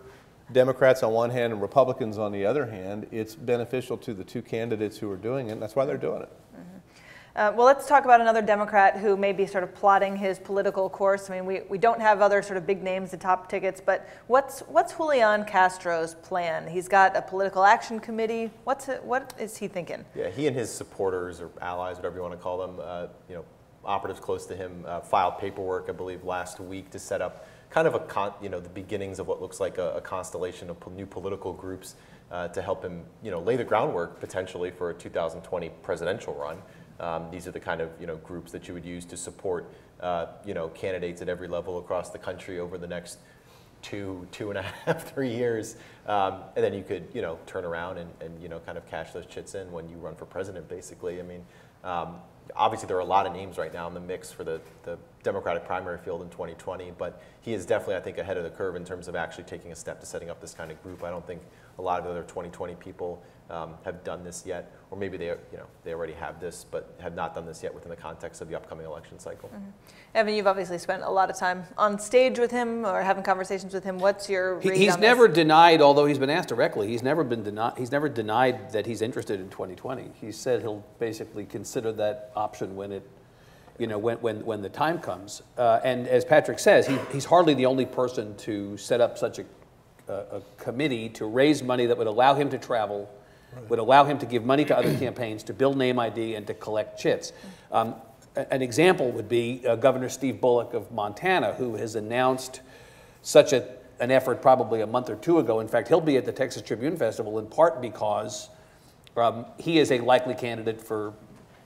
Democrats on one hand and Republicans on the other hand, it's beneficial to the two candidates who are doing it, and that's why they're doing it. Mm-hmm. Uh, well, let's talk about another Democrat who may be sort of plotting his political course. I mean, we, we don't have other sort of big names to top tickets, but what's what's Julian Castro's plan? He's got a political action committee. What's it, what is he thinking? Yeah, he and his supporters or allies, whatever you want to call them, uh, you know, operatives close to him, uh, filed paperwork, I believe, last week to set up kind of a, con- you know, the beginnings of what looks like a, a constellation of po- new political groups uh, to help him, you know, lay the groundwork potentially for a 2020 presidential run. Um, these are the kind of, you know, groups that you would use to support, uh, you know, candidates at every level across the country over the next two, two and a half, three years. Um, and then you could, you know, turn around and, and, you know, kind of cash those chits in when you run for president, basically. I mean, um, obviously there are a lot of names right now in the mix for the, the Democratic primary field in 2020, but he is definitely, I think, ahead of the curve in terms of actually taking a step to setting up this kind of group. I don't think a lot of the other 2020 people um, have done this yet, or maybe they, you know, they already have this, but have not done this yet within the context of the upcoming election cycle. Evan, you've obviously spent a lot of time on stage with him or having conversations with him. What's your He- He's on this? never denied, although he's been asked directly, he's never been denied, he's never denied that he's interested in 2020. He said he'll basically consider that option when it, you know, when, when, when the time comes. Uh, and as Patrick says, he, he's hardly the only person to set up such a, a, a committee to raise money that would allow him to travel, would allow him to give money to other campaigns, to build name ID, and to collect chits. Um, an example would be uh, Governor Steve Bullock of Montana, who has announced such a, an effort probably a month or two ago. In fact, he'll be at the Texas Tribune Festival in part because um, he is a likely candidate for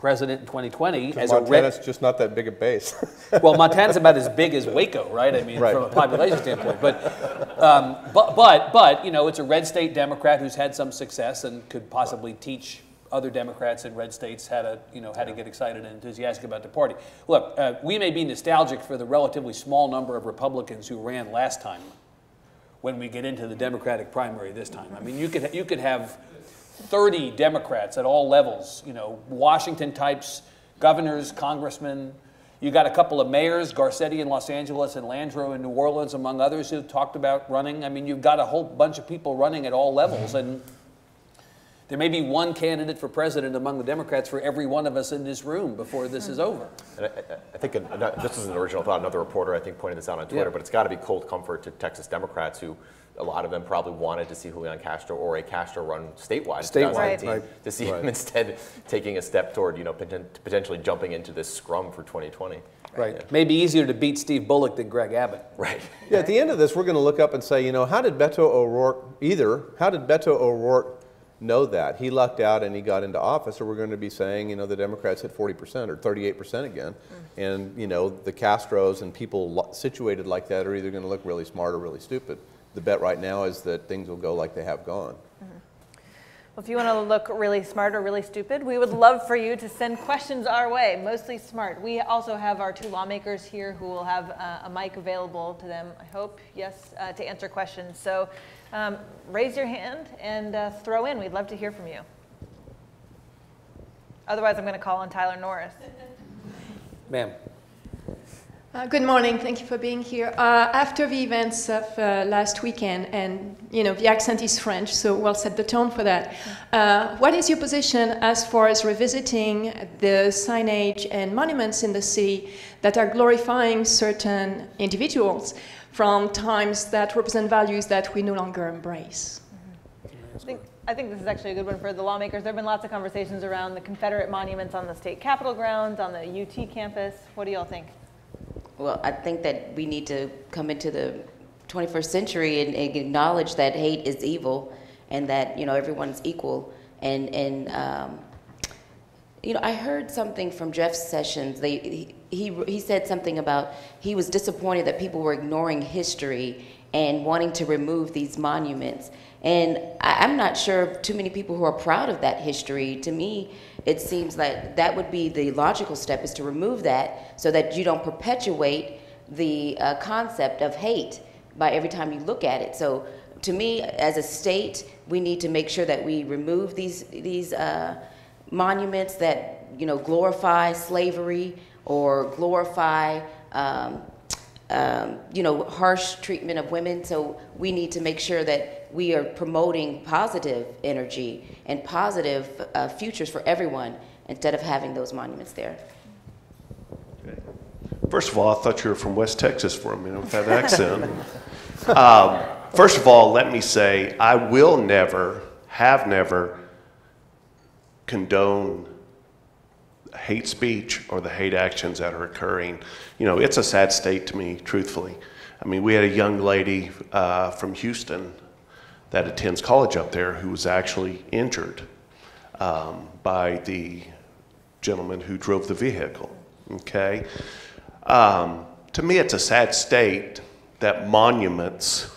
president in 2020 as a Montana's just not that big a base. well, Montana's about as big as Waco, right? I mean, Right. from a population standpoint. But, um, but, but, but, you know, it's a red state Democrat who's had some success and could possibly teach other Democrats in red states how to, you know, how to get excited and enthusiastic about the party. Look, uh, we may be nostalgic for the relatively small number of Republicans who ran last time. When we get into the Democratic primary this time, I mean, you could you could have 30 Democrats at all levels, you know, Washington types, governors, congressmen. You got a couple of mayors, Garcetti in Los Angeles and Landrieu in New Orleans, among others, who talked about running. I mean, you've got a whole bunch of people running at all levels. And there may be one candidate for president among the Democrats for every one of us in this room before this is over. And I, I- I think, an- this is an original thought, another reporter I think pointed this out on Twitter, Yeah. but it's got to be cold comfort to Texas Democrats who, a lot of them probably wanted to see Julian Castro or a Castro run statewide Statewide, 2019, right. to see him instead taking a step toward, you know, potentially jumping into this scrum for 2020. Right. Maybe easier to beat Steve Bullock than Greg Abbott. Right. Yeah, at the end of this, we're going to look up and say, you know, how did Beto O'Rourke, either, how did Beto O'Rourke know that? He lucked out and he got into office, or we're going to be saying, you know, the Democrats hit 40% or 38% again. Mm. And, you know, the Castros and people situated like that are either going to look really smart or really stupid. The bet right now is that things will go like they have gone. Well, if you want to look really smart or really stupid, we would love for you to send questions our way, mostly smart. We also have our two lawmakers here who will have uh, a mic available to them, I hope, yes, uh, to answer questions. So um, raise your hand and uh, throw in. We'd love to hear from you. Otherwise, I'm going to call on Tyler Norris. Ma'am. Uh, good morning. Thank you for being here. Uh, after the events of uh, last weekend, and you know the accent is French, so we'll set the tone for that. Uh, what is your position as far as revisiting the signage and monuments in the city that are glorifying certain individuals from times that represent values that we no longer embrace? I think, I think this is actually a good one for the lawmakers. There have been lots of conversations around the Confederate monuments on the state capitol grounds, on the UT campus. What do y'all think? Well, I think that we need to come into the 21st century and, and acknowledge that hate is evil and that, you know, everyone's equal. And, and um, you know, I heard something from Jeff Sessions. They, he, he, he said something about he was disappointed that people were ignoring history and wanting to remove these monuments. And I, I'm not sure of too many people who are proud of that history. To me, it seems like that would be the logical step is to remove that so that you don't perpetuate the uh, concept of hate by every time you look at it. So to me, as a state, we need to make sure that we remove these, these uh, monuments that you know glorify slavery or glorify um, um, you know harsh treatment of women. So we need to make sure that we are promoting positive energy and positive uh, futures for everyone instead of having those monuments there. First of all, I thought you were from West Texas for a minute with that accent. um, first of all, let me say I will never, have never condone hate speech or the hate actions that are occurring. You know, it's a sad state to me, truthfully. I mean, we had a young lady uh, from Houston that attends college up there who was actually injured um, by the gentleman who drove the vehicle. Okay? Um, to me, it's a sad state that monuments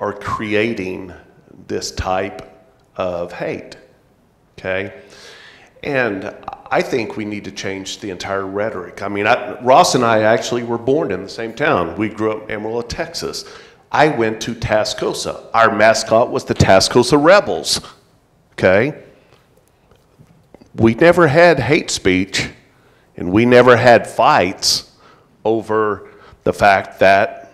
are creating this type of hate. Okay? And I think we need to change the entire rhetoric. I mean, I, Ross and I actually were born in the same town. We grew up in Amarillo, Texas. I went to Tascosa. Our mascot was the Tascosa Rebels. Okay? We never had hate speech and we never had fights over the fact that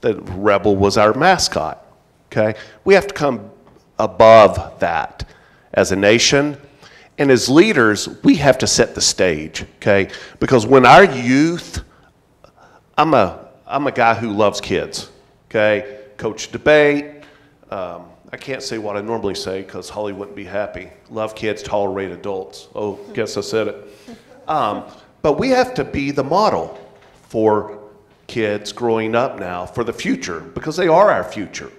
the Rebel was our mascot. Okay? We have to come above that as a nation. And as leaders, we have to set the stage, okay? Because when our youth, I'm a, I'm a guy who loves kids, okay? Coach debate. Um, I can't say what I normally say because Holly wouldn't be happy. Love kids, tolerate adults. Oh, guess I said it. Um, but we have to be the model for kids growing up now for the future because they are our future,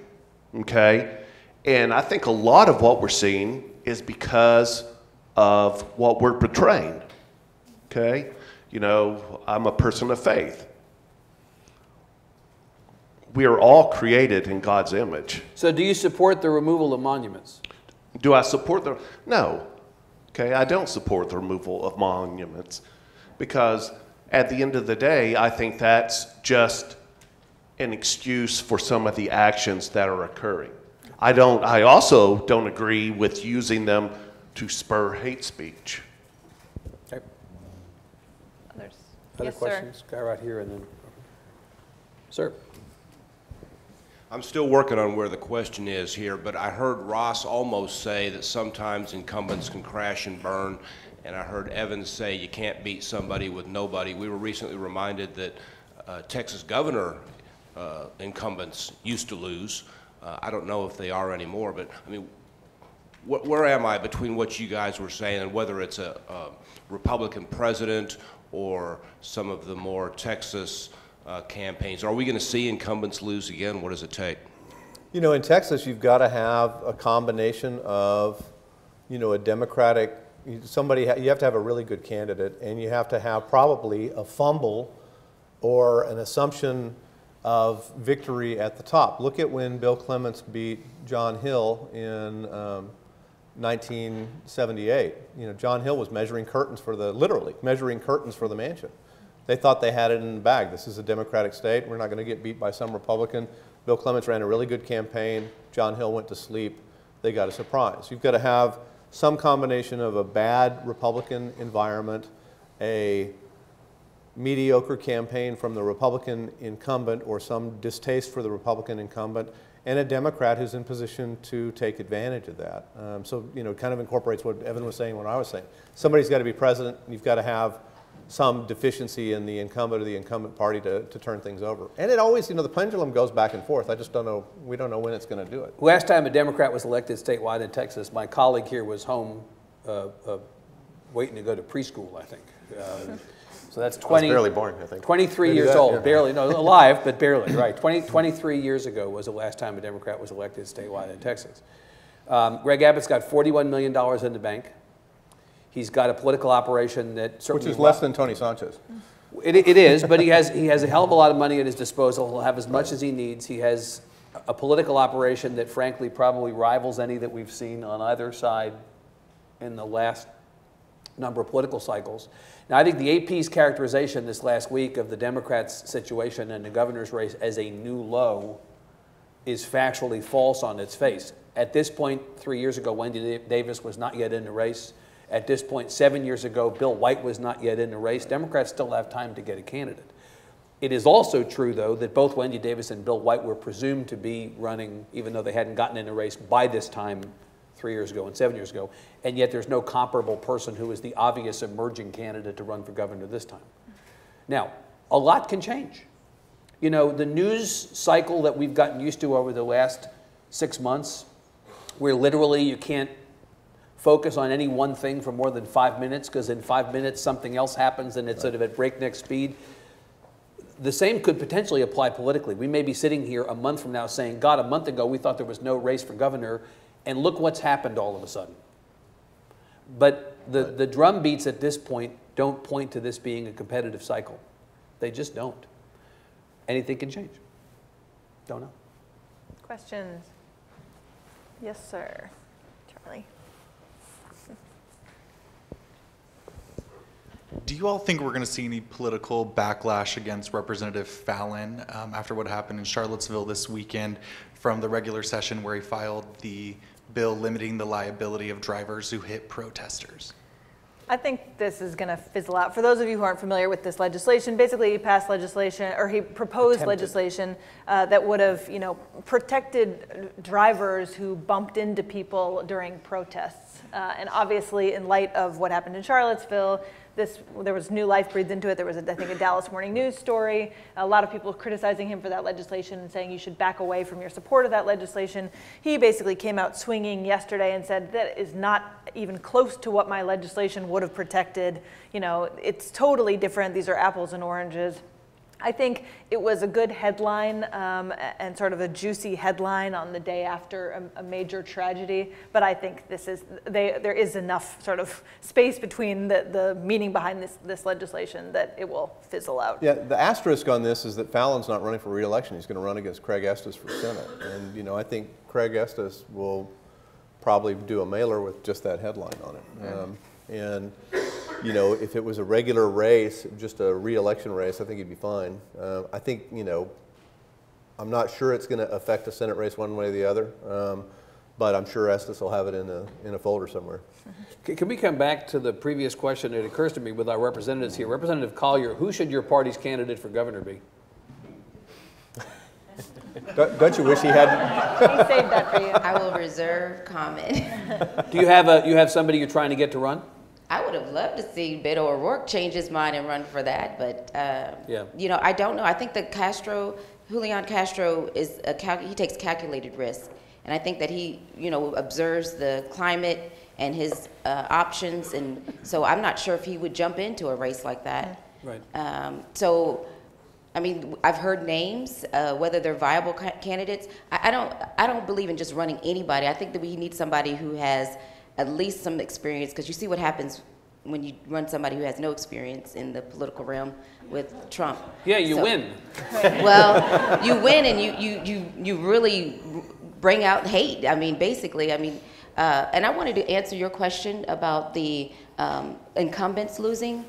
okay? And I think a lot of what we're seeing is because of what we're portraying. Okay? You know, I'm a person of faith. We are all created in God's image. So do you support the removal of monuments? Do I support the. No. Okay, I don't support the removal of monuments because at the end of the day, I think that's just an excuse for some of the actions that are occurring. I don't. I also don't agree with using them to spur hate speech. Okay. Others? Other Yes, sir. questions? Guy right here and then, sir. I'm still working on where the question is here, but I heard Ross almost say that sometimes incumbents can crash and burn, and I heard Evans say you can't beat somebody with nobody. We were recently reminded that uh, Texas governor uh, incumbents used to lose. Uh, I don't know if they are anymore, but I mean, wh- where am I between what you guys were saying and whether it's a, a Republican president or some of the more Texas uh, campaigns? Are we going to see incumbents lose again? What does it take? You know, in Texas, you've got to have a combination of, you know, a Democratic, somebody, you have to have a really good candidate, and you have to have probably a fumble or an assumption of victory at the top. Look at when Bill Clements beat John Hill in um, 1978. You know, John Hill was measuring curtains for the, literally, measuring curtains for the mansion. They thought they had it in the bag. This is a Democratic state. We're not going to get beat by some Republican. Bill Clements ran a really good campaign. John Hill went to sleep. They got a surprise. You've got to have some combination of a bad Republican environment, a mediocre campaign from the Republican incumbent or some distaste for the Republican incumbent, and a Democrat who's in position to take advantage of that. Um, so, you know, it kind of incorporates what Evan was saying, what I was saying. Somebody's got to be president. You've got to have some deficiency in the incumbent or the incumbent party to, to turn things over. And it always, you know, the pendulum goes back and forth. I just don't know, we don't know when it's going to do it. Last time a Democrat was elected statewide in Texas, my colleague here was home uh, uh, waiting to go to preschool, I think. Um, So that's 20. barely born, I think. 23 years that, old, yeah. barely, no, alive, but barely, right. 20, 23 years ago was the last time a Democrat was elected statewide in Texas. Um, Greg Abbott's got $41 million in the bank. He's got a political operation that certainly. Which is less than Tony Sanchez. It, it is, but he has, he has a hell of a lot of money at his disposal. He'll have as much as he needs. He has a political operation that frankly probably rivals any that we've seen on either side in the last number of political cycles. Now, I think the AP's characterization this last week of the Democrats' situation and the governor's race as a new low is factually false on its face. At this point, three years ago, Wendy Davis was not yet in the race. At this point, seven years ago, Bill White was not yet in the race. Democrats still have time to get a candidate. It is also true, though, that both Wendy Davis and Bill White were presumed to be running, even though they hadn't gotten in the race by this time three years ago and seven years ago, and yet there's no comparable person who is the obvious emerging candidate to run for governor this time. Now, a lot can change. You know, the news cycle that we've gotten used to over the last six months, where literally you can't focus on any one thing for more than five minutes because in five minutes something else happens and it's sort of at breakneck speed. The same could potentially apply politically. We may be sitting here a month from now saying, God, a month ago we thought there was no race for governor, and look what's happened all of a sudden. But the, the drum beats at this point don't point to this being a competitive cycle. They just don't. Anything can change. Don't know. Questions? Yes, sir. Do you all think we're going to see any political backlash against Representative Fallon um, after what happened in Charlottesville this weekend from the regular session where he filed the bill limiting the liability of drivers who hit protesters? I think this is going to fizzle out. For those of you who aren't familiar with this legislation, basically he passed legislation, or he proposed Attempted. legislation uh, that would have, you know, protected drivers who bumped into people during protests. Uh, and obviously, in light of what happened in Charlottesville, this there was new life breathed into it. There was, a, I think, a Dallas Morning News story. A lot of people criticizing him for that legislation and saying you should back away from your support of that legislation. He basically came out swinging yesterday and said that is not even close to what my legislation would have protected. You know, it's totally different. These are apples and oranges. I think it was a good headline um, and sort of a juicy headline on the day after a, a major tragedy. But I think this is they, there is enough sort of space between the, the meaning behind this, this legislation that it will fizzle out. Yeah, the asterisk on this is that Fallon's not running for reelection. He's going to run against Craig Estes for Senate. And, you know, I think Craig Estes will probably do a mailer with just that headline on it. Um, and, you know, if it was a regular race, just a reelection race, I think he'd be fine. Uh, I think, you know, I'm not sure it's going to affect a Senate race one way or the other, um, but I'm sure Estes will have it in a, in a folder somewhere. Can we come back to the previous question? It occurs to me with our representatives here. Representative Collier, who should your party's candidate for governor be? Don't, don't you wish he had? He saved that for you. I will reserve comment. Do you have a, you have somebody you're trying to get to run? I would have loved to see Beto O'Rourke change his mind and run for that, but uh, Yeah. you know, I don't know. I think that Castro, Julian Castro, is a cal- he takes calculated risk, and I think that he, you know, observes the climate and his uh, options, and so I'm not sure if he would jump into a race like that. Right. Um, so, I mean, I've heard names, uh, whether they're viable ca- candidates. I, I don't, I don't believe in just running anybody. I think that we need somebody who has at least some experience, because you see what happens when you run somebody who has no experience in the political realm with Trump. Yeah, you So- win. well, you win and you, you, you, you really bring out hate. I mean, basically, I mean, uh, and I wanted to answer your question about the um, incumbents losing.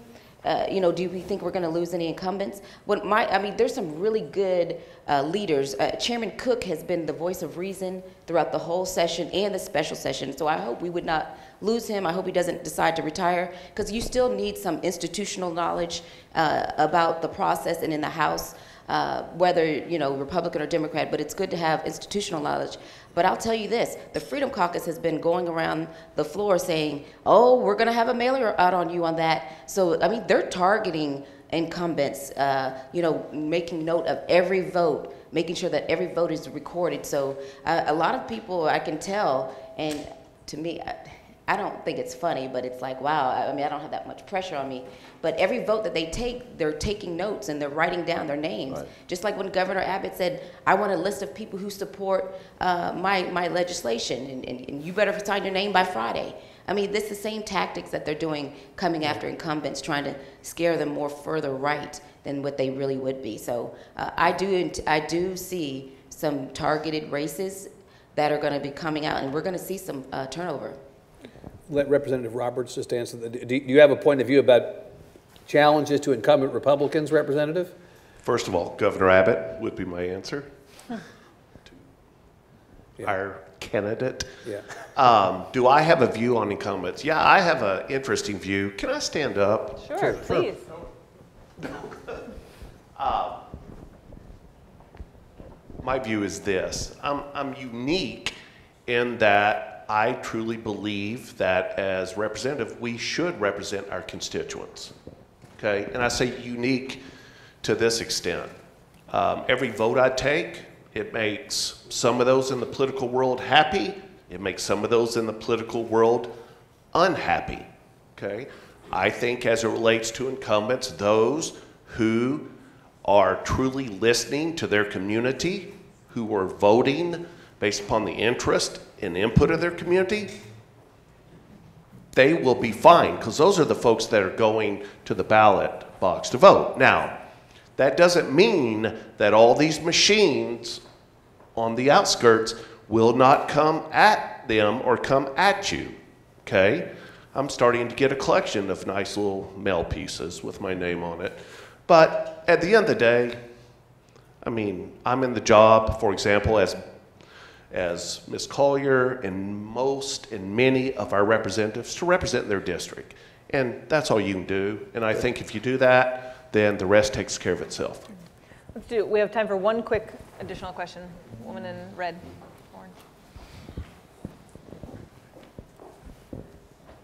Uh, you know, do we think we're going to lose any incumbents? What my, I mean, there's some really good uh, leaders. Uh, Chairman Cook has been the voice of reason throughout the whole session and the special session. So I hope we would not lose him. I hope he doesn't decide to retire because you still need some institutional knowledge uh, about the process and in the House uh, whether you know Republican or Democrat, but it's good to have institutional knowledge. But I'll tell you this: the Freedom Caucus has been going around the floor saying, "Oh, we're going to have a mailer out on you on that." So I mean, they're targeting incumbents. Uh, you know, making note of every vote, making sure that every vote is recorded. So uh, a lot of people, I can tell, and to me. I, I don't think it's funny, but it's like, wow, I mean, I don't have that much pressure on me. But every vote that they take, they're taking notes and they're writing down their names. Just like when Governor Abbott said, I want a list of people who support uh, my, my legislation, and, and, and you better sign your name by Friday. I mean, this is the same tactics that they're doing coming after incumbents, trying to scare them more further right than what they really would be. So uh, I, do, I do see some targeted races that are going to be coming out, and we're going to see some uh, turnover. Let Representative Roberts just answer. The, do do you have a point of view about challenges to incumbent Republicans, Representative? First of all, Governor Abbott would be my answer. Our candidate. Yeah. Um, do I have a view on incumbents? Yeah, I have an interesting view. Can I stand up? Sure, please. My view is this I'm, I'm unique in that I truly believe that as representative, we should represent our constituents. Okay? And I say unique to this extent. Um, every vote I take, it makes some of those in the political world happy, it makes some of those in the political world unhappy. Okay? I think as it relates to incumbents, those who are truly listening to their community, who are voting based upon the interest and input of their community, they will be fine because those are the folks that are going to the ballot box to vote. Now, that doesn't mean that all these machines on the outskirts will not come at them or come at you. Okay? I'm starting to get a collection of nice little mail pieces with my name on it. But at the end of the day, I mean, I'm in the job, for example, as as Ms. Collier and most and many of our representatives to represent their district. And that's all you can do. And I think if you do that, then the rest takes care of itself. Let's do, we have time for one quick additional question. Woman in red,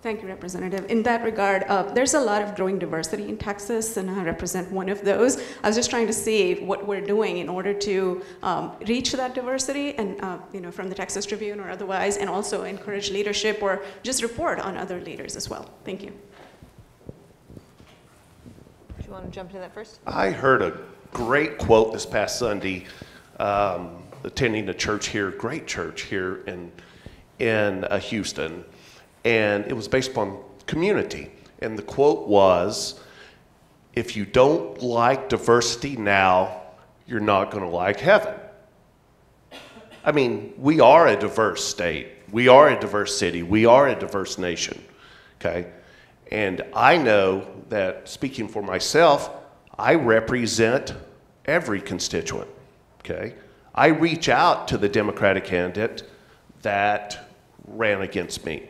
Thank you, Representative. In that regard, uh, there's a lot of growing diversity in Texas, and I represent one of those. I was just trying to see what we're doing in order to um, reach that diversity, and uh, you know, from the Texas Tribune or otherwise, and also encourage leadership or just report on other leaders as well. Thank you. Do you want to jump into that first? I heard a great quote this past Sunday, um, attending a church here, great church here in, in uh, Houston, and it was based upon community. And the quote was, if you don't like diversity now, you're not going to like heaven. I mean, we are a diverse state. We are a diverse city. We are a diverse nation. Okay? And I know that speaking for myself, I represent every constituent. Okay? I reach out to the Democratic candidate that ran against me.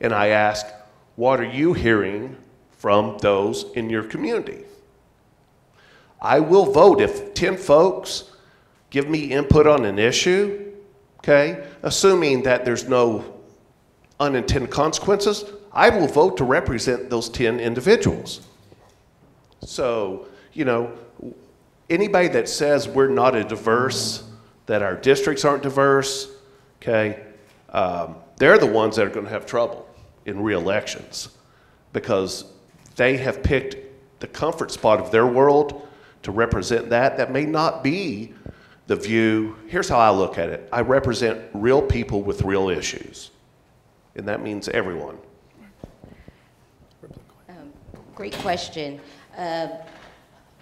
And I ask, what are you hearing from those in your community? I will vote if 10 folks give me input on an issue, okay, assuming that there's no unintended consequences, I will vote to represent those 10 individuals. So, you know, anybody that says we're not a diverse, that our districts aren't diverse, okay, um, they're the ones that are going to have trouble in re-elections because they have picked the comfort spot of their world to represent that. That may not be the view. Here's how I look at it I represent real people with real issues, and that means everyone. Um, Great question. Um,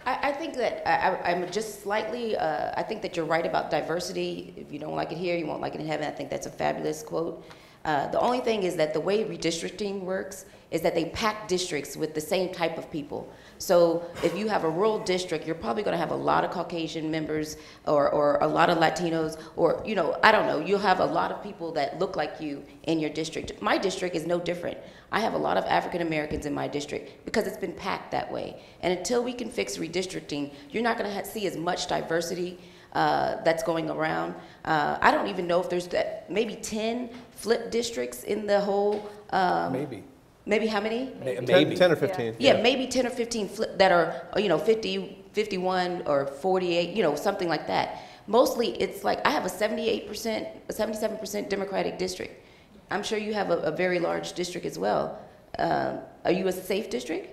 I, I think that I, I'm just slightly, uh, I think that you're right about diversity. If you don't like it here, you won't like it in heaven. I think that's a fabulous quote. Uh, The only thing is that the way redistricting works is that they pack districts with the same type of people. So if you have a rural district, you're probably going to have a lot of Caucasian members or, or a lot of Latinos or, you know, I don't know. You'll have a lot of people that look like you in your district. My district is no different. I have a lot of African Americans in my district because it's been packed that way. And until we can fix redistricting, you're not going to see as much diversity uh, that's going around. Uh, I don't even know if there's that, maybe 10 flip districts in the whole. Um, Maybe. Maybe how many? May- 10 Maybe. 10 or 15. Yeah, maybe 10 or 15 flip, that are, you know, 50, 51 or 48, you know, something like that. Mostly, it's like I have a 78%, a 77% Democratic district. I'm sure you have a, a very large district as well. Um, are you a safe district?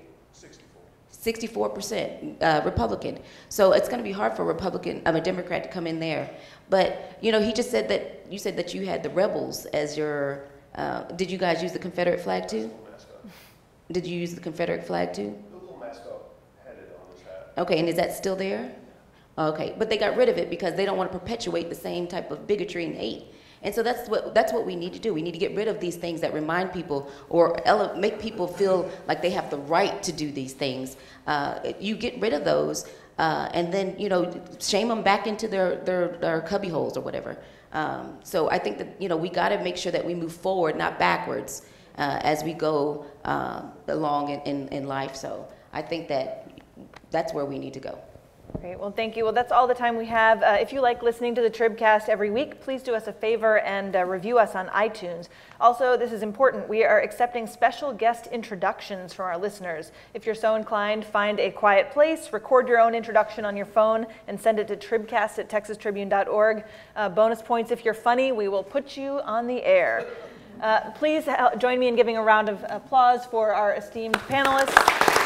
64 percent uh, Republican. So it's going to be hard for a Republican, I'm a Democrat, to come in there. But you know, he just said that you said that you had the rebels as your. Uh, did you guys use the Confederate flag too? Did you use the Confederate flag too? Okay, and is that still there? Okay, but they got rid of it because they don't want to perpetuate the same type of bigotry and hate. And so that's what that's what we need to do. We need to get rid of these things that remind people or make people feel like they have the right to do these things. Uh, you get rid of those, uh, and then you know shame them back into their their, their cubby holes or whatever. Um, so I think that you know we got to make sure that we move forward, not backwards, uh, as we go um, along in, in, in life. So I think that that's where we need to go. Great. Well, thank you. Well, that's all the time we have. Uh, if you like listening to the Tribcast every week, please do us a favor and uh, review us on iTunes. Also, this is important. We are accepting special guest introductions from our listeners. If you're so inclined, find a quiet place, record your own introduction on your phone, and send it to tribcast at texastribune.org. Uh, bonus points if you're funny. We will put you on the air. Uh, please join me in giving a round of applause for our esteemed panelists.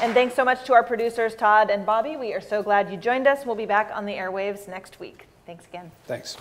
And thanks so much to our producers, Todd and Bobby. We are so glad you joined us. We'll be back on the airwaves next week. Thanks again. Thanks.